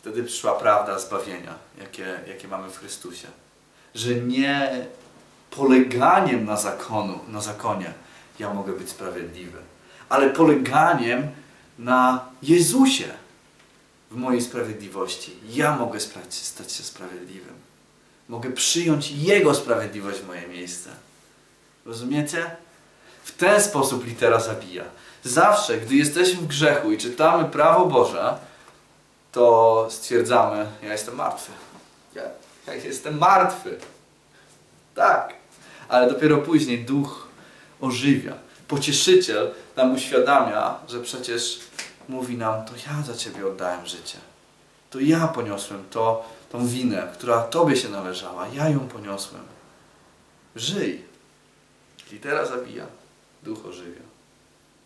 Wtedy przyszła prawda zbawienia, jakie, jakie mamy w Chrystusie. Że nie poleganiem na zakonu, na zakonie ja mogę być sprawiedliwy, ale poleganiem na Jezusie w mojej sprawiedliwości. Ja mogę stać, się sprawiedliwym. Mogę przyjąć Jego sprawiedliwość w moje miejsce. Rozumiecie? W ten sposób litera zabija. Zawsze, gdy jesteśmy w grzechu i czytamy prawo Boże, to stwierdzamy, ja jestem martwy. Ja, ja jestem martwy. Tak. Ale dopiero później duch ożywia. Pocieszyciel nam uświadamia, że przecież mówi nam, to ja za Ciebie oddałem życie. To ja poniosłem to, tą winę, która Tobie się należała. Ja ją poniosłem. Żyj. Litera zabija, duch ożywia.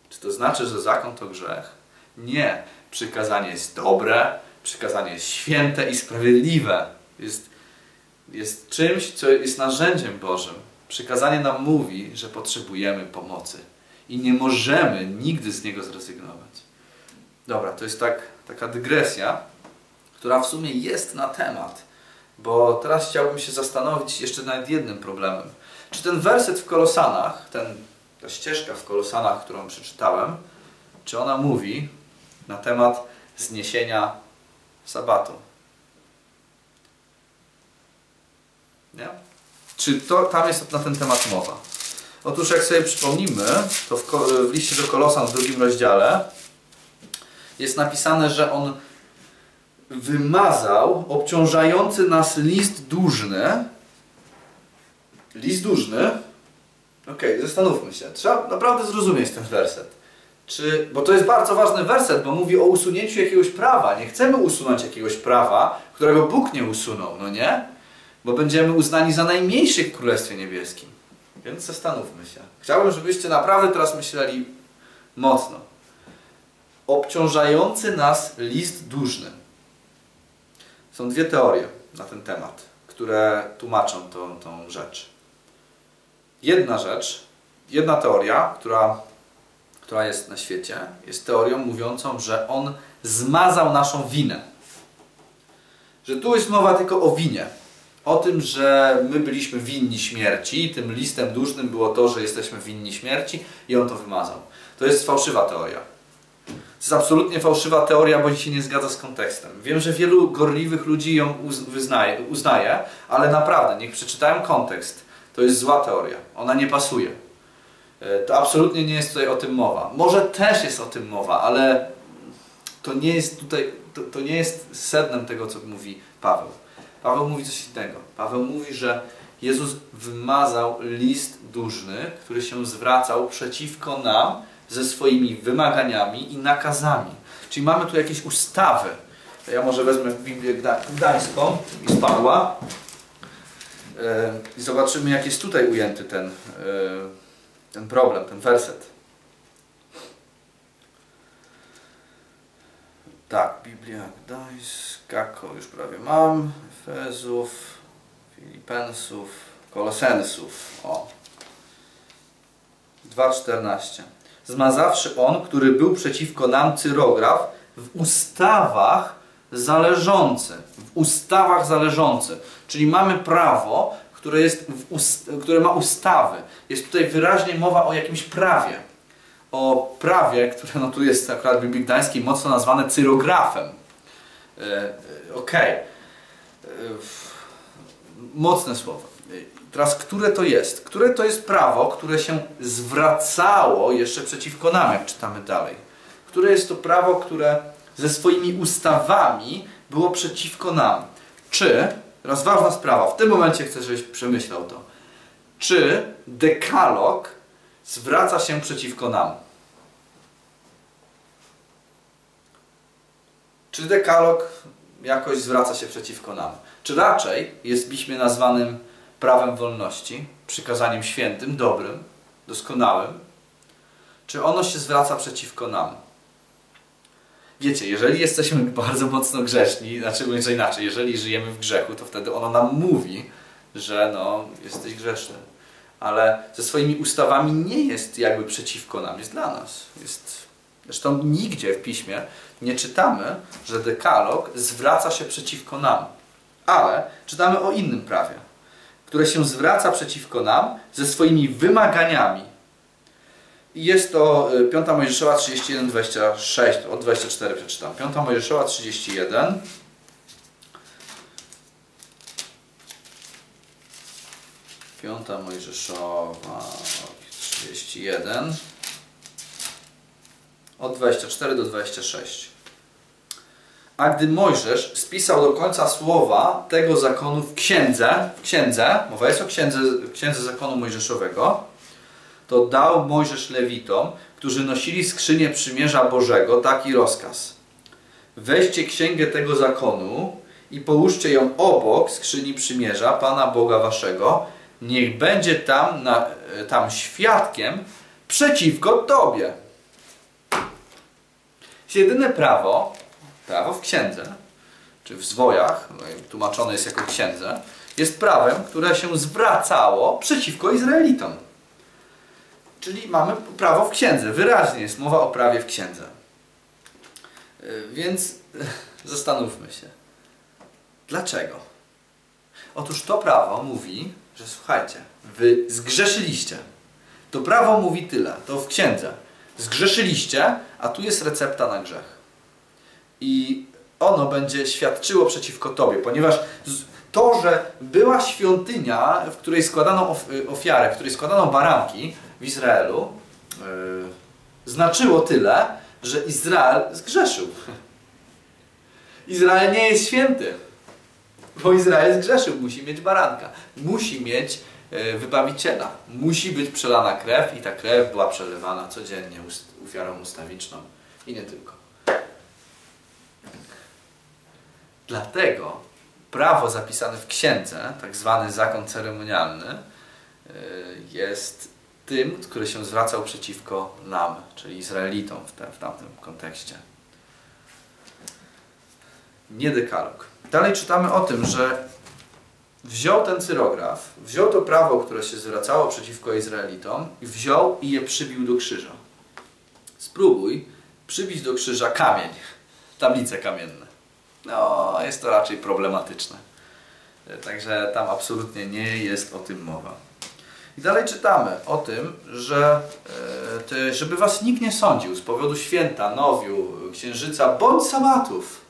Czy to znaczy, że zakon to grzech? Nie. Przykazanie jest dobre, przykazanie jest święte i sprawiedliwe. Jest, jest czymś, co jest narzędziem Bożym. Przykazanie nam mówi, że potrzebujemy pomocy i nie możemy nigdy z niego zrezygnować. Dobra, to jest tak, taka dygresja, która w sumie jest na temat, bo teraz chciałbym się zastanowić jeszcze nad jednym problemem. Czy ten werset w Kolosanach, ten, ta ścieżka w Kolosanach, którą przeczytałem, czy ona mówi na temat zniesienia sabatu? Nie? Czy to, tam jest na ten temat mowa? Otóż jak sobie przypomnimy, to w, w liście do Kolosan w drugim rozdziale jest napisane, że on wymazał obciążający nas list dłużny. List dłużny. Okej, zastanówmy się. Trzeba naprawdę zrozumieć ten werset. Czy, bo to jest bardzo ważny werset, bo mówi o usunięciu jakiegoś prawa. Nie chcemy usunąć jakiegoś prawa, którego Bóg nie usunął, no nie? Bo będziemy uznani za najmniejszych w Królestwie Niebieskim. Więc zastanówmy się. Chciałbym, żebyście naprawdę teraz myśleli mocno. Obciążający nas list dłużny. Są dwie teorie na ten temat, które tłumaczą tą, tą rzecz. Jedna rzecz, jedna teoria, która, która jest na świecie, jest teorią mówiącą, że on zmazał naszą winę. Że tu jest mowa tylko o winie. O tym, że my byliśmy winni śmierci, tym listem dłużnym było to, że jesteśmy winni śmierci i on to wymazał. To jest fałszywa teoria. To jest absolutnie fałszywa teoria, bo się nie zgadza z kontekstem. Wiem, że wielu gorliwych ludzi ją uznaje, ale naprawdę, niech przeczytają kontekst. To jest zła teoria. Ona nie pasuje. E, to absolutnie nie jest tutaj o tym mowa. Może też jest o tym mowa, ale to nie jest tutaj, to, to nie jest sednem tego, co mówi Paweł. Paweł mówi coś innego. Paweł mówi, że Jezus wymazał list dłużny, który się zwracał przeciwko nam ze swoimi wymaganiami i nakazami. Czyli mamy tu jakieś ustawy. Ja może wezmę Biblię Gdańską i spadła e, i zobaczymy, jak jest tutaj ujęty ten, e, ten problem, ten werset. Tak, Biblia Gdańska, już prawie mam. Efezów, Filipensów, Kolosensów. O. 2.14. Zmazawszy on, który był przeciwko nam cyrograf w ustawach zależący. W ustawach zależący. Czyli mamy prawo, które, jest które ma ustawy. Jest tutaj wyraźnie mowa o jakimś prawie. O prawie, które no tu jest akurat w Biblii Gdańskiej mocno nazwane cyrografem. E Okej. Okay. Mocne słowo. Teraz, które to jest? Które to jest prawo, które się zwracało jeszcze przeciwko nam, jak czytamy dalej? Które jest to prawo, które ze swoimi ustawami było przeciwko nam? Czy, teraz ważna sprawa, w tym momencie chcę, żebyś przemyślał to. Czy dekalog zwraca się przeciwko nam? Czy dekalog jakoś zwraca się przeciwko nam. Czy raczej jest piśmie nazwanym prawem wolności, przykazaniem świętym, dobrym, doskonałym, czy ono się zwraca przeciwko nam? Wiecie, jeżeli jesteśmy bardzo mocno grzeczni, znaczy mówiąc inaczej, jeżeli żyjemy w grzechu, to wtedy ono nam mówi, że no, jesteś grzeszny. Ale ze swoimi ustawami nie jest jakby przeciwko nam, jest dla nas. Jest Zresztą nigdzie w piśmie nie czytamy, że dekalog zwraca się przeciwko nam. Ale czytamy o innym prawie, które się zwraca przeciwko nam ze swoimi wymaganiami. I jest to 5 y, Mojżeszowa 31, 26, od 24 przeczytam. 5 Mojżeszowa 31. Piąta Mojżeszowa 31 od 24 do 26. A gdy Mojżesz spisał do końca słowa tego zakonu w księdze, w księdze, mowa jest o księdze, księdze zakonu mojżeszowego, to dał Mojżesz Lewitom, którzy nosili skrzynię przymierza Bożego, taki rozkaz. Weźcie księgę tego zakonu i połóżcie ją obok skrzyni przymierza Pana Boga Waszego. Niech będzie tam, na, tam świadkiem przeciwko Tobie. Jest jedyne prawo, prawo w księdze, czy w zwojach, no tłumaczone jest jako księdze, jest prawem, które się zwracało przeciwko Izraelitom. Czyli mamy prawo w księdze. Wyraźnie jest mowa o prawie w księdze. Y, więc zastanówmy się. Dlaczego? Otóż to prawo mówi, że słuchajcie, wy zgrzeszyliście. To prawo mówi tyle, to w księdze. Zgrzeszyliście, a tu jest recepta na grzech. I ono będzie świadczyło przeciwko Tobie, ponieważ to, że była świątynia, w której składano ofiarę, w której składano baranki w Izraelu, yy, znaczyło tyle, że Izrael zgrzeszył. Izrael nie jest święty, bo Izrael zgrzeszył, musi mieć baranka, musi mieć wybawiciela. Musi być przelana krew i ta krew była przelewana codziennie ofiarą ustawiczną i nie tylko. Dlatego prawo zapisane w księdze, tak zwany zakon ceremonialny, e, jest tym, który się zwracał przeciwko nam, czyli Izraelitom w, te, w tamtym kontekście. Nie dekalog. Dalej czytamy o tym, że wziął ten cyrograf, wziął to prawo, które się zwracało przeciwko Izraelitom, wziął i je przybił do krzyża. Spróbuj przybić do krzyża kamień, tablice kamienne. No, jest to raczej problematyczne. Także tam absolutnie nie jest o tym mowa. I dalej czytamy o tym, że e, żeby was nikt nie sądził z powodu święta, nowiu, księżyca bądź sabatów.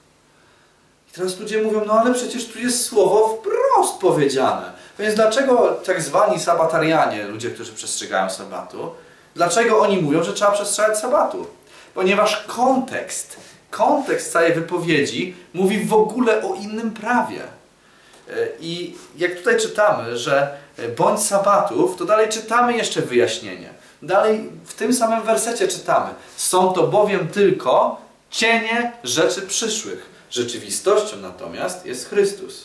Teraz ludzie mówią, no ale przecież tu jest słowo wprost powiedziane. Więc dlaczego tak zwani sabatarianie, ludzie, którzy przestrzegają sabatu, dlaczego oni mówią, że trzeba przestrzegać sabatu? Ponieważ kontekst, kontekst całej wypowiedzi mówi w ogóle o innym prawie. E, I jak tutaj czytamy, że bądź sabatów, to dalej czytamy jeszcze wyjaśnienie. Dalej w tym samym wersecie czytamy. Są to bowiem tylko cienie rzeczy przyszłych. Rzeczywistością natomiast jest Chrystus.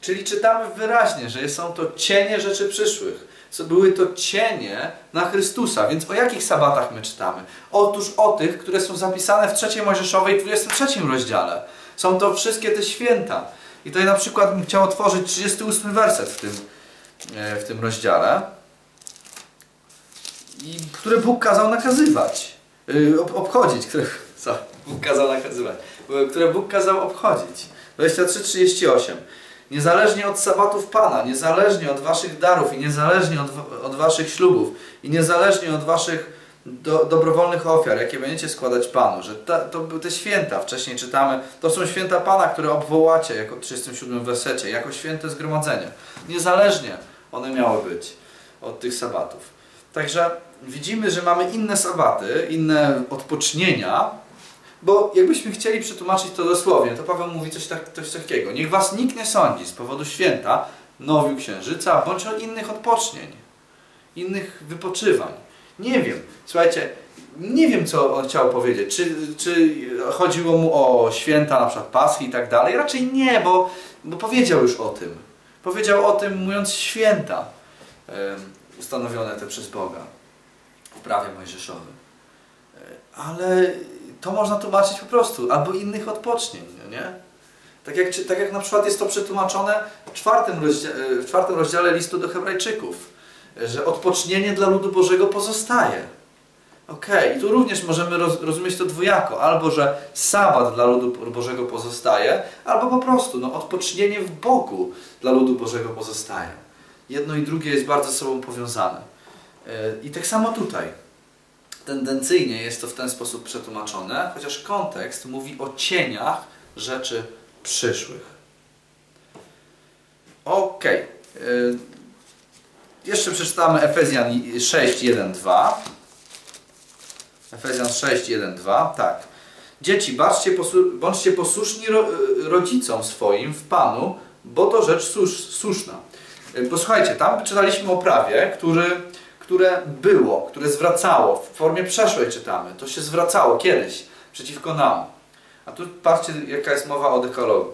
Czyli czytamy wyraźnie, że są to cienie rzeczy przyszłych. Były to cienie na Chrystusa. Więc o jakich sabatach my czytamy? Otóż o tych, które są zapisane w 3 Mojżeszowej 23 rozdziale. Są to wszystkie te święta. I tutaj na przykład bym chciał otworzyć 38 werset w tym, e, w tym rozdziale, i, które Bóg kazał nakazywać, yy, obchodzić, które, co, Bóg kazał nakazywać, które Bóg kazał obchodzić. 23-38. Niezależnie od sabatów Pana, niezależnie od waszych darów i niezależnie od, od waszych ślubów i niezależnie od waszych do, dobrowolnych ofiar, jakie będziecie składać Panu, że ta, to były te święta, wcześniej czytamy, to są święta Pana, które obwołacie, jako w 37 wersecie, jako święte zgromadzenie. Niezależnie one miały być od tych sabatów. Także widzimy, że mamy inne sabaty, inne odpocznienia, bo jakbyśmy chcieli przetłumaczyć to dosłownie, to Paweł mówi coś, tak, coś takiego. Niech was nikt nie sądzi z powodu święta, nowiu księżyca, bądź o innych odpocznień, innych wypoczywań. Nie wiem. Słuchajcie, nie wiem, co on chciał powiedzieć. Czy, czy chodziło mu o święta, na przykład Paschy i tak dalej? Raczej nie, bo, bo powiedział już o tym. Powiedział o tym, mówiąc święta ustanowione te przez Boga w prawie mojżeszowym. E, ale to można tłumaczyć po prostu, albo innych odpocznień, no nie? Tak jak, tak jak na przykład jest to przetłumaczone w czwartym, rozdziale, w czwartym rozdziale listu do Hebrajczyków że odpocznienie dla ludu Bożego pozostaje. Ok, i tu również możemy roz, rozumieć to dwojako. Albo, że sabat dla ludu Bożego pozostaje, albo po prostu no, odpocznienie w Bogu dla ludu Bożego pozostaje. Jedno i drugie jest bardzo ze sobą powiązane. E, I tak samo tutaj. Tendencyjnie jest to w ten sposób przetłumaczone, chociaż kontekst mówi o cieniach rzeczy przyszłych. Ok. Jeszcze przeczytamy Efezjan 6, 1, 2. Efezjan 6, 1, 2. Tak. Dzieci, baczcie, bądźcie posłuszni rodzicom swoim w Panu, bo to rzecz słuszna. Posłuchajcie, tam czytaliśmy o prawie, który, które było, które zwracało, w formie przeszłej czytamy. To się zwracało kiedyś przeciwko nam. A tu patrzcie, jaka jest mowa o dekalogu.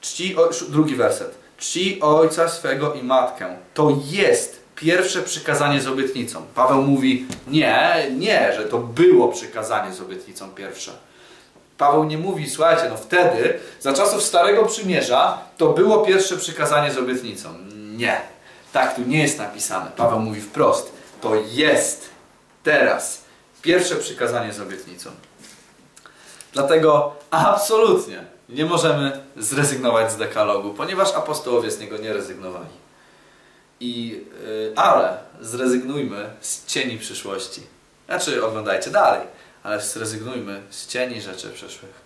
Czci, o, drugi werset. Czci ojca swego i matkę. To jest pierwsze przykazanie z obietnicą. Paweł mówi, nie, nie, że to było przykazanie z obietnicą pierwsze. Paweł nie mówi, słuchajcie, no wtedy, za czasów Starego Przymierza, to było pierwsze przykazanie z obietnicą. Nie. Tak tu nie jest napisane. Paweł mówi wprost, to jest teraz pierwsze przykazanie z obietnicą. Dlatego absolutnie nie możemy zrezygnować z dekalogu, ponieważ apostołowie z niego nie rezygnowali. I, yy, ale zrezygnujmy z cieni przyszłości. Znaczy, oglądajcie dalej, ale zrezygnujmy z cieni rzeczy przyszłych.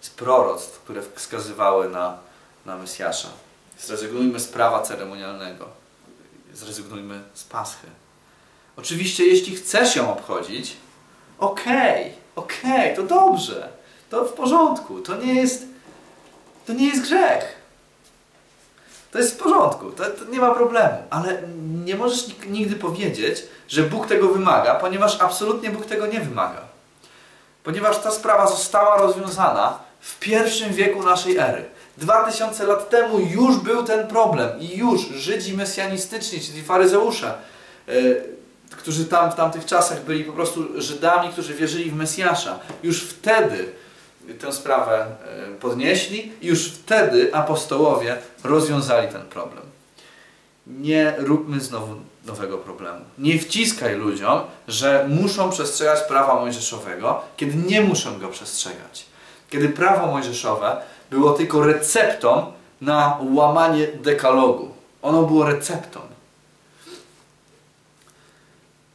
Z proroctw, które wskazywały na, na Mesjasza. Zrezygnujmy z prawa ceremonialnego. Zrezygnujmy z Paschy. Oczywiście, jeśli chcesz ją obchodzić, okej, okay, okej, okay, to dobrze. To w porządku. To nie jest to nie jest grzech. To jest w porządku, to, to nie ma problemu, ale nie możesz nigdy powiedzieć, że Bóg tego wymaga, ponieważ absolutnie Bóg tego nie wymaga. Ponieważ ta sprawa została rozwiązana w pierwszym wieku naszej ery. Dwa tysiące lat temu już był ten problem i już Żydzi mesjanistyczni, czyli faryzeusze, yy, którzy tam w tamtych czasach byli po prostu Żydami, którzy wierzyli w Mesjasza, już wtedy tę sprawę e, podnieśli już wtedy apostołowie rozwiązali ten problem. Nie róbmy znowu nowego problemu. Nie wciskaj ludziom, że muszą przestrzegać prawa mojżeszowego, kiedy nie muszą go przestrzegać. Kiedy prawo mojżeszowe było tylko receptą na łamanie dekalogu. Ono było receptą.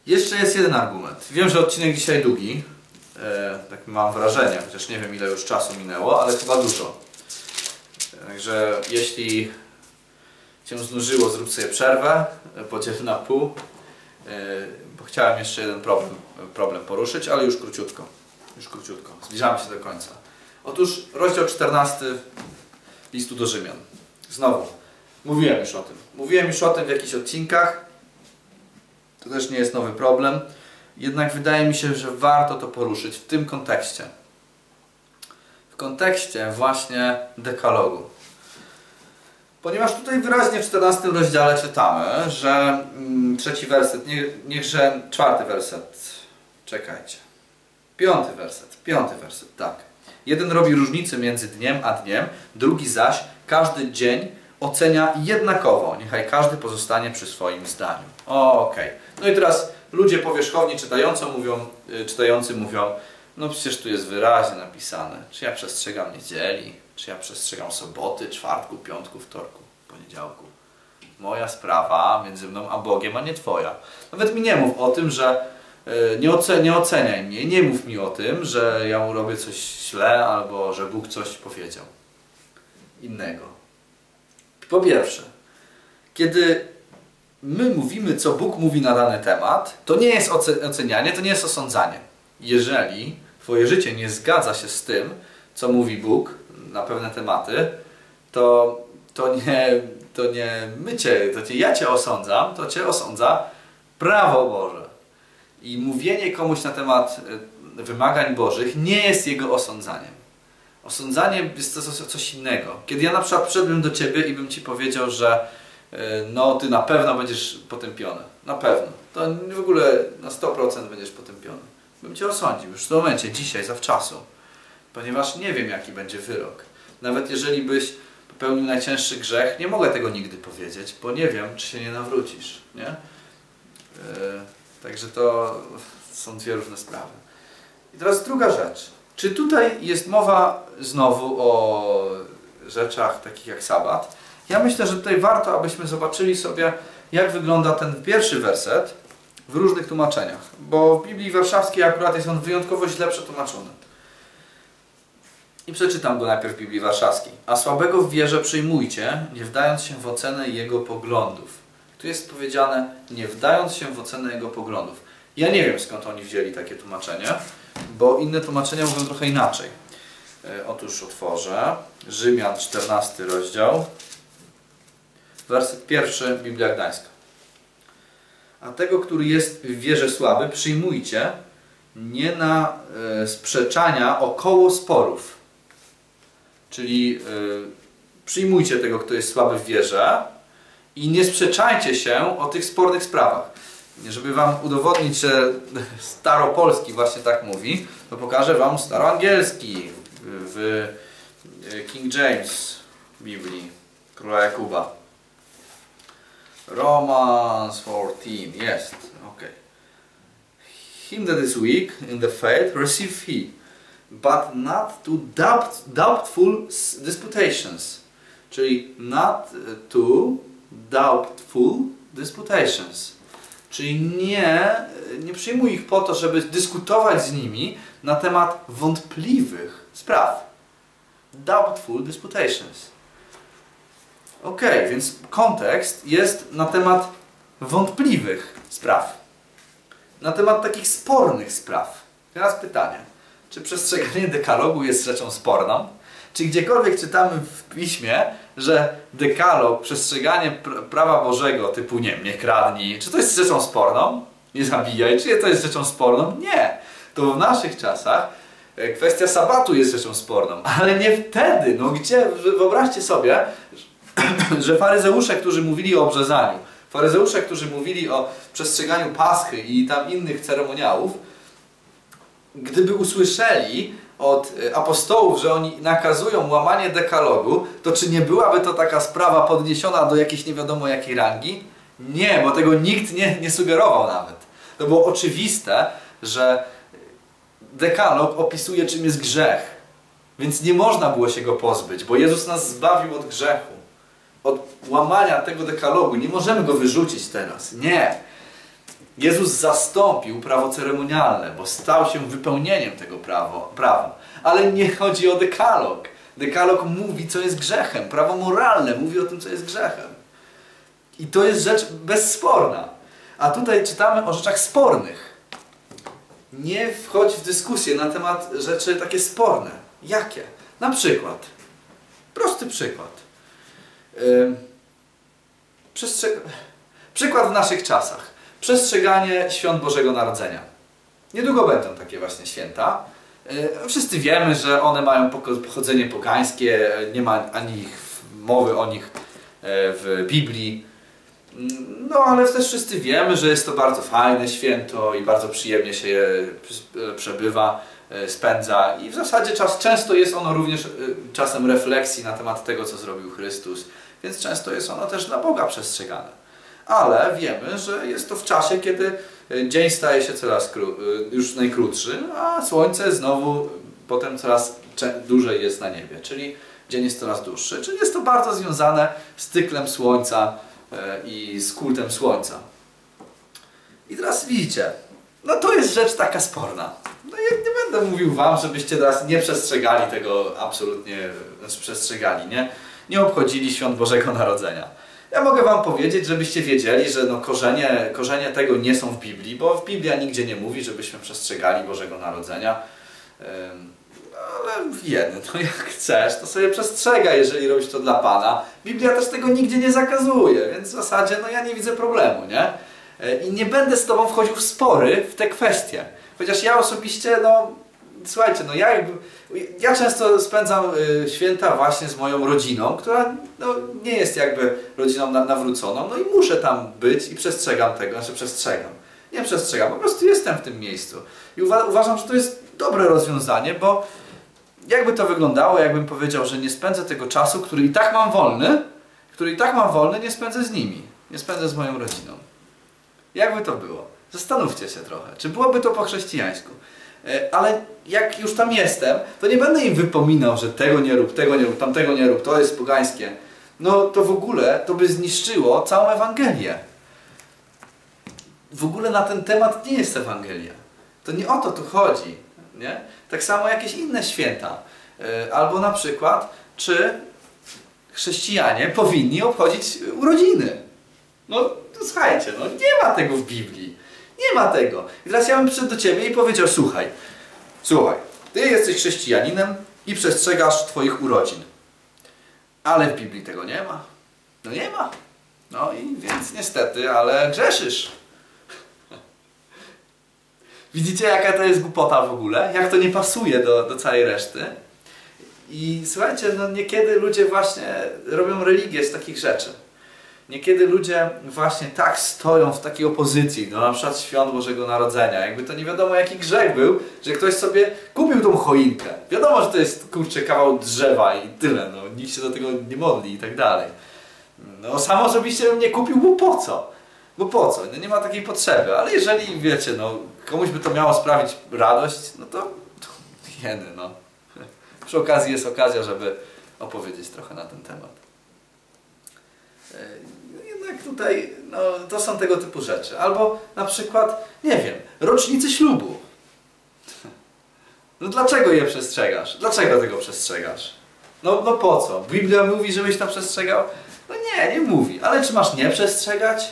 Jeszcze jest jeden argument. Wiem, że odcinek dzisiaj długi, E, tak mam wrażenie, chociaż nie wiem ile już czasu minęło, ale chyba dużo. Także jeśli Cię znużyło, zrób sobie przerwę, podziel na pół, e, bo chciałem jeszcze jeden problem, problem poruszyć, ale już króciutko. Już króciutko. Zbliżamy się do końca. Otóż rozdział 14 listu do Rzymian. Znowu, mówiłem już o tym. Mówiłem już o tym w jakichś odcinkach. To też nie jest nowy problem. Jednak wydaje mi się, że warto to poruszyć w tym kontekście. W kontekście właśnie dekalogu. Ponieważ tutaj wyraźnie w 14 rozdziale czytamy, że mm, trzeci werset, nie, niechże czwarty werset, czekajcie, piąty werset, piąty werset, tak. Jeden robi różnicę między dniem a dniem, drugi zaś każdy dzień ocenia jednakowo. Niechaj każdy pozostanie przy swoim zdaniu. Okej. Okay. No i teraz ludzie powierzchowni czytający mówią, y, czytający mówią, no przecież tu jest wyraźnie napisane, czy ja przestrzegam niedzieli, czy ja przestrzegam soboty, czwartku, piątku, wtorku, poniedziałku. Moja sprawa między mną a Bogiem, a nie Twoja. Nawet mi nie mów o tym, że nie, ocen nie oceniaj mnie, nie mów mi o tym, że ja mu robię coś źle, albo że Bóg coś powiedział innego. Po pierwsze, kiedy my mówimy, co Bóg mówi na dany temat, to nie jest ocenianie, to nie jest osądzanie. Jeżeli Twoje życie nie zgadza się z tym, co mówi Bóg na pewne tematy, to, to, nie, to nie my Cię, to cię, ja Cię osądzam, to Cię osądza prawo Boże. I mówienie komuś na temat e, wymagań Bożych nie jest jego osądzaniem. Osądzanie jest to coś innego. Kiedy ja na przykład przyszedłbym do Ciebie i bym Ci powiedział, że E, no ty na pewno będziesz potępiony. Na pewno. To w ogóle na 100% będziesz potępiony. Bym cię osądził już w tym momencie, dzisiaj, zawczasu. Ponieważ nie wiem, jaki będzie wyrok. Nawet jeżeli byś popełnił najcięższy grzech, nie mogę tego nigdy powiedzieć, bo nie wiem, czy się nie nawrócisz. Nie? Yy, także to są dwie różne sprawy. I teraz druga rzecz. Czy tutaj jest mowa znowu o rzeczach takich jak sabat? Ja myślę, że tutaj warto, abyśmy zobaczyli sobie, jak wygląda ten pierwszy werset w różnych tłumaczeniach, bo w Biblii Warszawskiej akurat jest on wyjątkowo źle przetłumaczony. I przeczytam go najpierw w Biblii Warszawskiej. A słabego w wierze przyjmujcie, nie wdając się w ocenę jego poglądów. Tu jest powiedziane, nie wdając się w ocenę jego poglądów. Ja nie wiem skąd oni wzięli takie tłumaczenie, bo inne tłumaczenia mówią trochę inaczej. E, otóż otworzę Rzymian 14 rozdział. Werset pierwszy, Biblia Gdańska. A tego, który jest w wierze słaby, przyjmujcie nie na e, sprzeczania około sporów. Czyli e, przyjmujcie tego, kto jest słaby w wierze i nie sprzeczajcie się o tych spornych sprawach. Żeby Wam udowodnić, że staropolski właśnie tak mówi, to pokażę Wam staroangielski w King James Biblii Króla Jakuba. Romans 14, yes, okay. Him that is weak in the faith receive he, but not to doubt, doubtful disputations. Czyli not to doubtful disputations. Czyli nie, nie przyjmuj ich po to, żeby dyskutować z nimi na temat wątpliwych spraw. Doubtful disputations. Ok, więc kontekst jest na temat wątpliwych spraw. Na temat takich spornych spraw. Teraz pytanie. Czy przestrzeganie dekalogu jest rzeczą sporną? Czy gdziekolwiek czytamy w piśmie, że dekalog, przestrzeganie pr- prawa Bożego typu nie nie kradnij, czy to jest rzeczą sporną? Nie zabijaj, czy to jest rzeczą sporną? Nie. To w naszych czasach e, kwestia sabatu jest rzeczą sporną, ale nie wtedy. No gdzie, wyobraźcie sobie, że faryzeusze, którzy mówili o obrzezaniu, faryzeusze, którzy mówili o przestrzeganiu paschy i tam innych ceremoniałów, gdyby usłyszeli od e, apostołów, że oni nakazują łamanie dekalogu, to czy nie byłaby to taka sprawa podniesiona do jakiejś nie wiadomo jakiej rangi? Nie, bo tego nikt nie, nie sugerował nawet. To było oczywiste, że dekalog opisuje czym jest grzech. Więc nie można było się go pozbyć, bo Jezus nas zbawił od grzechu. Od łamania tego dekalogu. Nie możemy go wyrzucić teraz. Nie. Jezus zastąpił prawo ceremonialne, bo stał się wypełnieniem tego prawo, prawa. Ale nie chodzi o dekalog. Dekalog mówi, co jest grzechem. Prawo moralne mówi o tym, co jest grzechem. I to jest rzecz bezsporna. A tutaj czytamy o rzeczach spornych. Nie wchodź w dyskusję na temat rzeczy takie sporne. Jakie? Na przykład. Prosty przykład. Yy, przykład w naszych czasach. Przestrzeganie świąt Bożego Narodzenia. Niedługo będą takie właśnie święta. Yy, Wszyscy wiemy, że one mają pochodzenie pogańskie, nie ma ani mowy o nich yy, w Biblii. Mm, No, ale też wszyscy wiemy, że jest to bardzo fajne święto i bardzo przyjemnie się je pr- przebywa, spędza i w zasadzie czas, często jest ono również czasem refleksji na temat tego, co zrobił Chrystus, więc często jest ono też dla Boga przestrzegane. Ale wiemy, że jest to w czasie, kiedy y, dzień staje się coraz y, już najkrótszy, a słońce znowu potem coraz dłużej jest na niebie, czyli dzień jest coraz dłuższy. Czyli jest to bardzo związane z cyklem słońca y, i z kultem słońca. I teraz widzicie, no to jest rzecz taka sporna. No ja nie będę mówił wam, żebyście teraz nie przestrzegali tego absolutnie, znaczy przestrzegali, nie? Nie obchodzili świąt Bożego Narodzenia. Ja mogę wam powiedzieć, żebyście wiedzieli, że no korzenie, korzenie tego nie są w Biblii, bo Biblia nigdzie nie mówi, żebyśmy przestrzegali Bożego Narodzenia. Ale jeden, no jak chcesz, to sobie przestrzegaj, jeżeli robisz to dla Pana. Biblia też tego nigdzie nie zakazuje, więc w zasadzie no ja nie widzę problemu, nie? E, I nie będę z Tobą wchodził w spory w te kwestie. Chociaż ja osobiście, no słuchajcie, no ja jakby, ja często spędzam y, święta właśnie z moją rodziną, która no, nie jest jakby rodziną na, nawróconą, no i muszę tam być i przestrzegam tego, znaczy przestrzegam. Nie przestrzegam, po prostu jestem w tym miejscu. I uwa uważam, że to jest dobre rozwiązanie, bo jakby to wyglądało, jakbym powiedział, że nie spędzę tego czasu, który i tak mam wolny, który i tak mam wolny, nie spędzę z nimi. Nie spędzę z moją rodziną. Jakby to było? Zastanówcie się trochę. Czy byłoby to po chrześcijańsku? E, Ale jak już tam jestem, to nie będę im wypominał, że tego nie rób, tego nie rób, tamtego nie rób, to jest pogańskie. No to w ogóle to by zniszczyło całą Ewangelię. W ogóle na ten temat nie jest Ewangelia. To nie o to tu chodzi. Nie? Tak samo jakieś inne święta. E, Albo na przykład, czy chrześcijanie powinni obchodzić urodziny. No słuchajcie, no nie ma tego w Biblii. Nie ma tego. I teraz ja bym przyszedł do Ciebie i powiedział, słuchaj, słuchaj, Ty jesteś chrześcijaninem i przestrzegasz Twoich urodzin. Ale w Biblii tego nie ma. No nie ma. No i więc niestety, ale grzeszysz. Widzicie jaka to jest głupota w ogóle? Jak to nie pasuje do, do całej reszty? I słuchajcie, no niekiedy ludzie właśnie robią religię z takich rzeczy. Niekiedy ludzie właśnie tak stoją w takiej opozycji do na przykład świąt Bożego Narodzenia. Jakby to nie wiadomo jaki grzech był, że ktoś sobie kupił tą choinkę. Wiadomo, że to jest kurczę kawał drzewa i tyle. No, nikt się do tego nie modli i tak dalej. No samo osobiście bym nie kupił, bo po co? Bo po co? No, nie ma takiej potrzeby. Ale jeżeli wiecie, no komuś by to miało sprawić radość, no to, to jeny, no. Przy okazji jest okazja, żeby opowiedzieć trochę na ten temat. E, Jednak tutaj no, to są tego typu rzeczy. Albo na przykład, nie wiem, rocznicy ślubu. No dlaczego je przestrzegasz? Dlaczego tego przestrzegasz? No, no po co? Biblia mówi, żebyś to przestrzegał? No nie, nie mówi. Ale czy masz nie przestrzegać?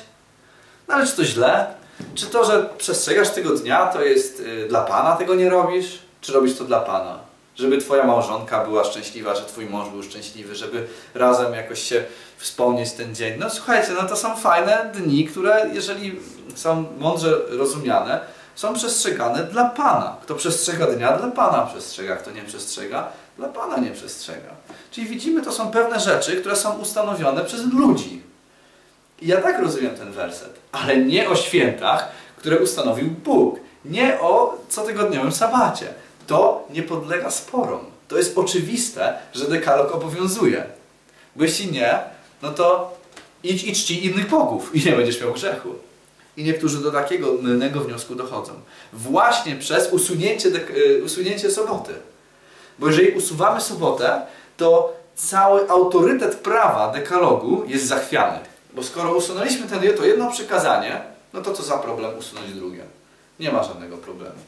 No ale czy to źle? Czy to, że przestrzegasz tego dnia, to jest y, dla Pana tego nie robisz? Czy robisz to dla Pana? Żeby twoja małżonka była szczęśliwa, że twój mąż był szczęśliwy, żeby razem jakoś się wspomnieć ten dzień. No słuchajcie, no to są fajne dni, które jeżeli są mądrze rozumiane, są przestrzegane dla Pana. Kto przestrzega dnia, dla Pana przestrzega. Kto nie przestrzega, dla Pana nie przestrzega. Czyli widzimy, to są pewne rzeczy, które są ustanowione przez ludzi. I ja tak rozumiem ten werset, ale nie o świętach, które ustanowił Bóg. Nie o cotygodniowym sabacie. To nie podlega sporom. To jest oczywiste, że dekalog obowiązuje. Bo jeśli nie, no to idź i czci innych bogów i nie będziesz miał grzechu. I niektórzy do takiego mylnego wniosku dochodzą. Właśnie przez usunięcie, y, usunięcie soboty. Bo jeżeli usuwamy sobotę, to cały autorytet prawa dekalogu jest zachwiany. Bo skoro usunęliśmy ten, to jedno przykazanie, no to co za problem usunąć drugie? Nie ma żadnego problemu.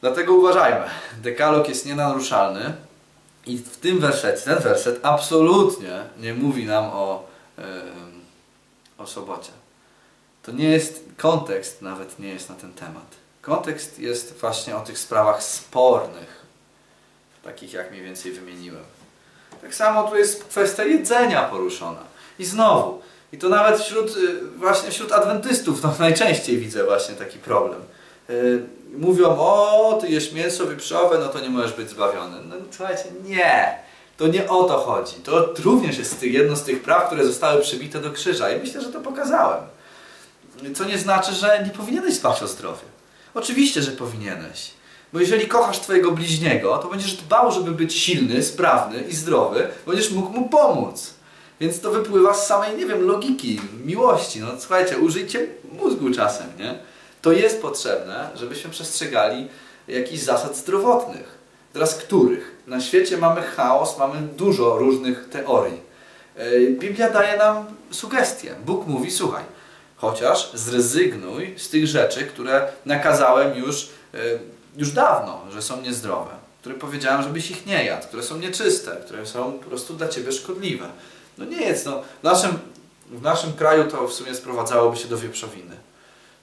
Dlatego uważajmy. Dekalog jest nienaruszalny i w tym wersecie, ten werset absolutnie nie mówi nam o, yy, o sobocie. To nie jest, kontekst nawet nie jest na ten temat. Kontekst jest właśnie o tych sprawach spornych, takich jak mniej więcej wymieniłem. Tak samo tu jest kwestia jedzenia poruszona. I znowu, i to nawet wśród, y, właśnie wśród adwentystów no, najczęściej widzę właśnie taki problem. Yy, mówią, o, ty jesz mięso wieprzowe, no to nie możesz być zbawiony. No słuchajcie, nie. To nie o to chodzi. To również jest jedno z tych praw, które zostały przybite do krzyża i myślę, że to pokazałem. Co nie znaczy, że nie powinieneś dbać o zdrowie. Oczywiście, że powinieneś. Bo jeżeli kochasz Twojego bliźniego, to będziesz dbał, żeby być silny, sprawny i zdrowy, będziesz mógł mu pomóc. Więc to wypływa z samej, nie wiem, logiki, miłości. No słuchajcie, użyjcie mózgu czasem, nie? To jest potrzebne, żebyśmy przestrzegali jakichś zasad zdrowotnych. Teraz których? Na świecie mamy chaos, mamy dużo różnych teorii. Biblia daje nam sugestie. Bóg mówi, słuchaj, chociaż zrezygnuj z tych rzeczy, które nakazałem już, e, już dawno, że są niezdrowe. Które powiedziałem, żebyś ich nie jadł, które są nieczyste, które są po prostu dla Ciebie szkodliwe. No nie jest, no. W naszym, w naszym kraju to w sumie sprowadzałoby się do wieprzowiny.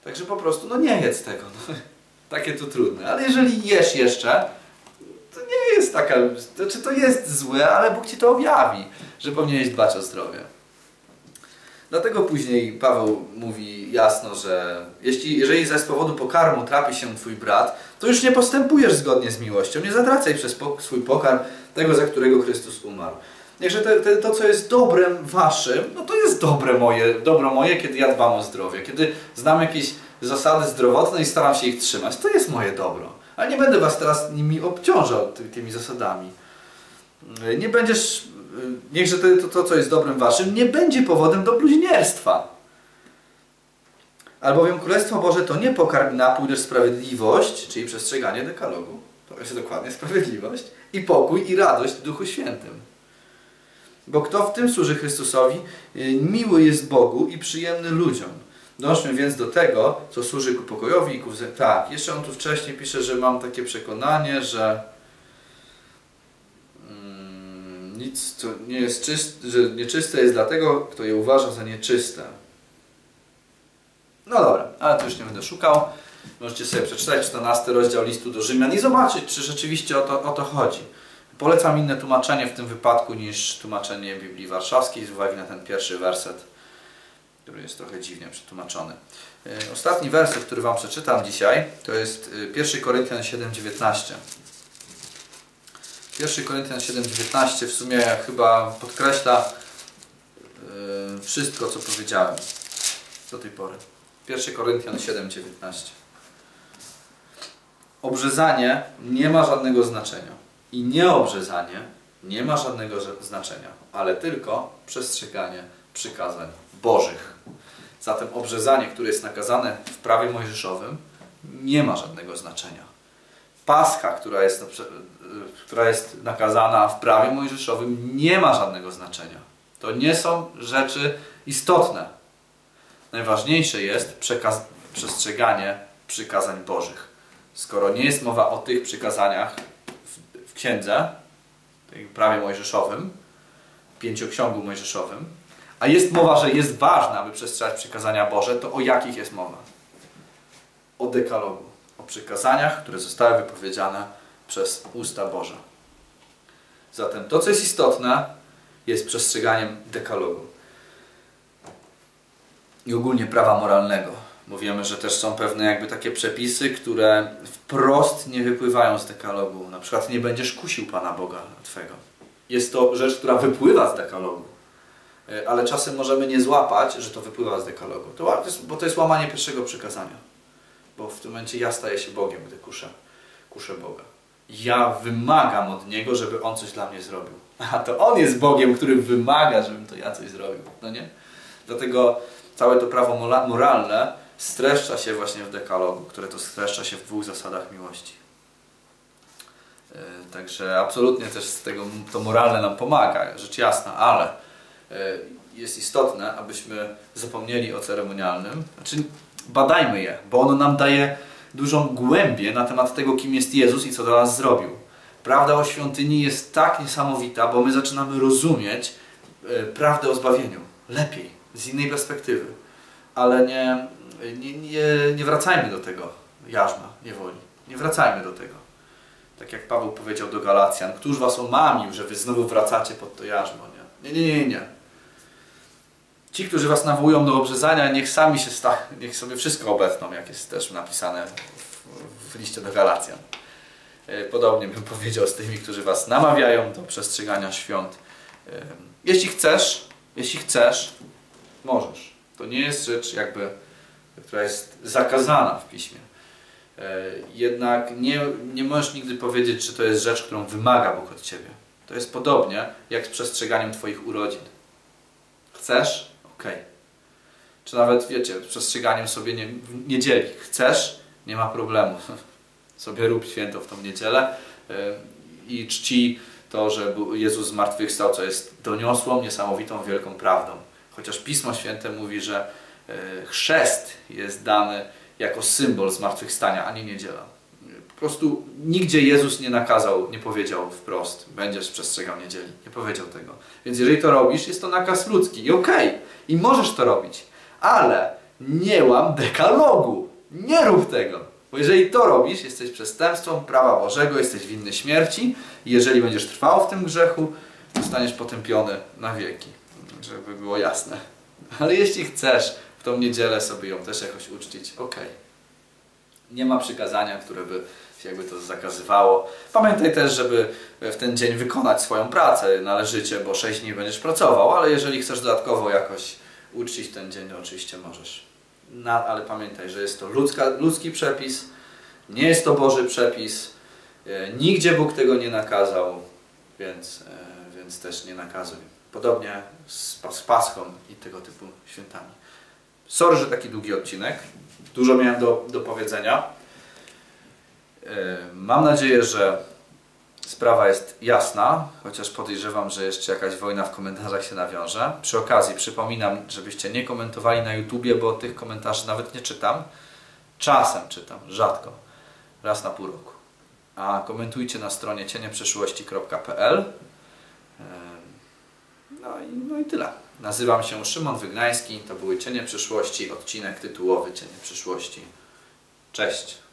Także po prostu, no nie jedz tego. No, takie to trudne. Ale jeżeli jesz jeszcze, to nie jest taka, znaczy to jest złe, ale Bóg Ci to objawi, że powinieneś dbać o zdrowie. Dlatego później Paweł mówi jasno, że jeśli, jeżeli z powodu pokarmu trapi się Twój brat, to już nie postępujesz zgodnie z miłością. Nie zatracaj przez swój pokarm tego, za którego Chrystus umarł. Te, te, to, co jest dobrem waszym, no to jest dobre moje, dobro moje, kiedy ja dbam o zdrowie. Kiedy znam jakieś zasady zdrowotne i staram się ich trzymać, to jest moje dobro. Ale nie będę was teraz nimi obciążał ty, tymi zasadami. Nie będziesz, niechże to, to, co jest dobrem waszym, nie będzie powodem do bluźnierstwa. Albowiem Królestwo Boże to nie pokarm napój, lecz sprawiedliwość, czyli przestrzeganie dekalogu. To jest dokładnie sprawiedliwość. I pokój i radość w Duchu Świętym. Bo kto w tym służy Chrystusowi, y, miły jest Bogu i przyjemny ludziom. Dążmy więc do tego, co służy ku pokojowi i ku... Tak, jeszcze on tu wcześniej pisze, że mam takie przekonanie, że mm, nic, co nie jest czyste, że nieczyste jest dlatego, kto je uważa za nieczyste. No dobra, ale to już nie będę szukał. Możecie sobie przeczytać 14 rozdział listu do Rzymian i zobaczyć, czy rzeczywiście o to, o to chodzi. Polecam inne tłumaczenie w tym wypadku niż tłumaczenie Biblii Warszawskiej z uwagi na ten pierwszy werset, który jest trochę dziwnie przetłumaczony. E, ostatni werset, który Wam przeczytam dzisiaj, to jest 1 e, Koryntian 7,19. 1 Koryntian 7,19 w sumie chyba podkreśla e, wszystko, co powiedziałem do tej pory. 1 Koryntian 7,19. Obrzezanie nie ma żadnego znaczenia i nieobrzezanie nie ma żadnego znaczenia, ale tylko przestrzeganie przykazań Bożych. Zatem obrzezanie, które jest nakazane w prawie mojżeszowym, nie ma żadnego znaczenia. Pascha, która jest, która jest nakazana w prawie mojżeszowym, nie ma żadnego znaczenia. To nie są rzeczy istotne. Najważniejsze jest przestrzeganie przykazań Bożych. Skoro nie jest mowa o tych przykazaniach, księdze, prawie mojżeszowym, pięcioksiągu mojżeszowym, a jest mowa, że jest ważne, aby przestrzegać przykazania Boże, to o jakich jest mowa? O dekalogu, o przykazaniach, które zostały wypowiedziane przez usta Boże. Zatem to, co jest istotne, jest przestrzeganiem dekalogu. I ogólnie prawa moralnego. Mówimy, że też są pewne jakby takie przepisy, które wprost nie wypływają z dekalogu. Na przykład nie będziesz kusił Pana Boga Twego. Jest to rzecz, która wypływa z dekalogu. E, ale czasem możemy nie złapać, że to wypływa z dekalogu. To, bo to jest łamanie pierwszego przykazania. Bo w tym momencie ja staję się Bogiem, gdy kuszę, kuszę Boga. Ja wymagam od Niego, żeby On coś dla mnie zrobił. A to On jest Bogiem, który wymaga, żebym to ja coś zrobił. No nie? Dlatego całe to prawo moralne streszcza się właśnie w dekalogu, które to streszcza się w dwóch zasadach miłości. E, także absolutnie też z tego to moralne nam pomaga, rzecz jasna, ale e, jest istotne, abyśmy zapomnieli o ceremonialnym. Znaczy, badajmy je, bo ono nam daje dużą głębię na temat tego, kim jest Jezus i co dla nas zrobił. Prawda o świątyni jest tak niesamowita, bo my zaczynamy rozumieć e, prawdę o zbawieniu lepiej, z innej perspektywy. Ale nie, nie, nie, nie wracajmy do tego jarzma, niewoli. Nie wracajmy do tego. Tak jak Paweł powiedział do Galacjan, któż was omamił, że wy znowu wracacie pod to jarzmo. Nie, nie, nie, nie. nie. Ci, którzy was nawołują do obrzezania, niech sami się sta, niech sobie wszystko obetną, jak jest też napisane w, w liście do Galacjan. E, podobnie bym powiedział z tymi, którzy was namawiają do przestrzegania świąt. E, jeśli chcesz, jeśli chcesz, możesz. To nie jest rzecz jakby, która jest zakazana w piśmie. E, jednak nie, nie możesz nigdy powiedzieć, że to jest rzecz, którą wymaga Bóg od Ciebie. To jest podobnie jak z przestrzeganiem Twoich urodzin. Chcesz? Ok. Czy nawet, wiecie, przestrzeganiem sobie nie, niedzieli. Chcesz? Nie ma problemu. sobie rób święto w tą niedzielę e, i czci to, że Jezus zmartwychwstał, co jest doniosłą, niesamowitą, wielką prawdą. Chociaż Pismo Święte mówi, że chrzest jest dany jako symbol zmartwychwstania, a nie niedziela. Po prostu nigdzie Jezus nie nakazał, nie powiedział wprost, będziesz przestrzegał niedzieli. Nie powiedział tego. Więc jeżeli to robisz, jest to nakaz ludzki i okej, okay, i możesz to robić, ale nie łam dekalogu. Nie rób tego. Bo jeżeli to robisz, jesteś przestępstwem prawa Bożego, jesteś winny śmierci i jeżeli będziesz trwał w tym grzechu, zostaniesz potępiony na wieki. Żeby było jasne. Ale jeśli chcesz tą niedzielę sobie ją też jakoś uczcić, ok. Nie ma przykazania, które by jakby to zakazywało. Pamiętaj też, żeby w ten dzień wykonać swoją pracę należycie, bo 6 dni będziesz pracował, ale jeżeli chcesz dodatkowo jakoś uczcić ten dzień, to oczywiście możesz. No, ale pamiętaj, że jest to ludzka, ludzki przepis, nie jest to Boży przepis, e, nigdzie Bóg tego nie nakazał, więc, e, więc też nie nakazuj. Podobnie z, z Paschą i tego typu świętami. Sorry, że taki długi odcinek. Dużo miałem do, do powiedzenia. E, mam nadzieję, że sprawa jest jasna, chociaż podejrzewam, że jeszcze jakaś wojna w komentarzach się nawiąże. Przy okazji przypominam, żebyście nie komentowali na YouTubie, bo tych komentarzy nawet nie czytam. Czasem czytam, rzadko, raz na pół roku. A komentujcie na stronie cienieprzeszłości.pl no i, no i tyle. Nazywam się Szymon Wygnański, to były Cienie Przyszłości, odcinek tytułowy Cienie Przyszłości. Cześć!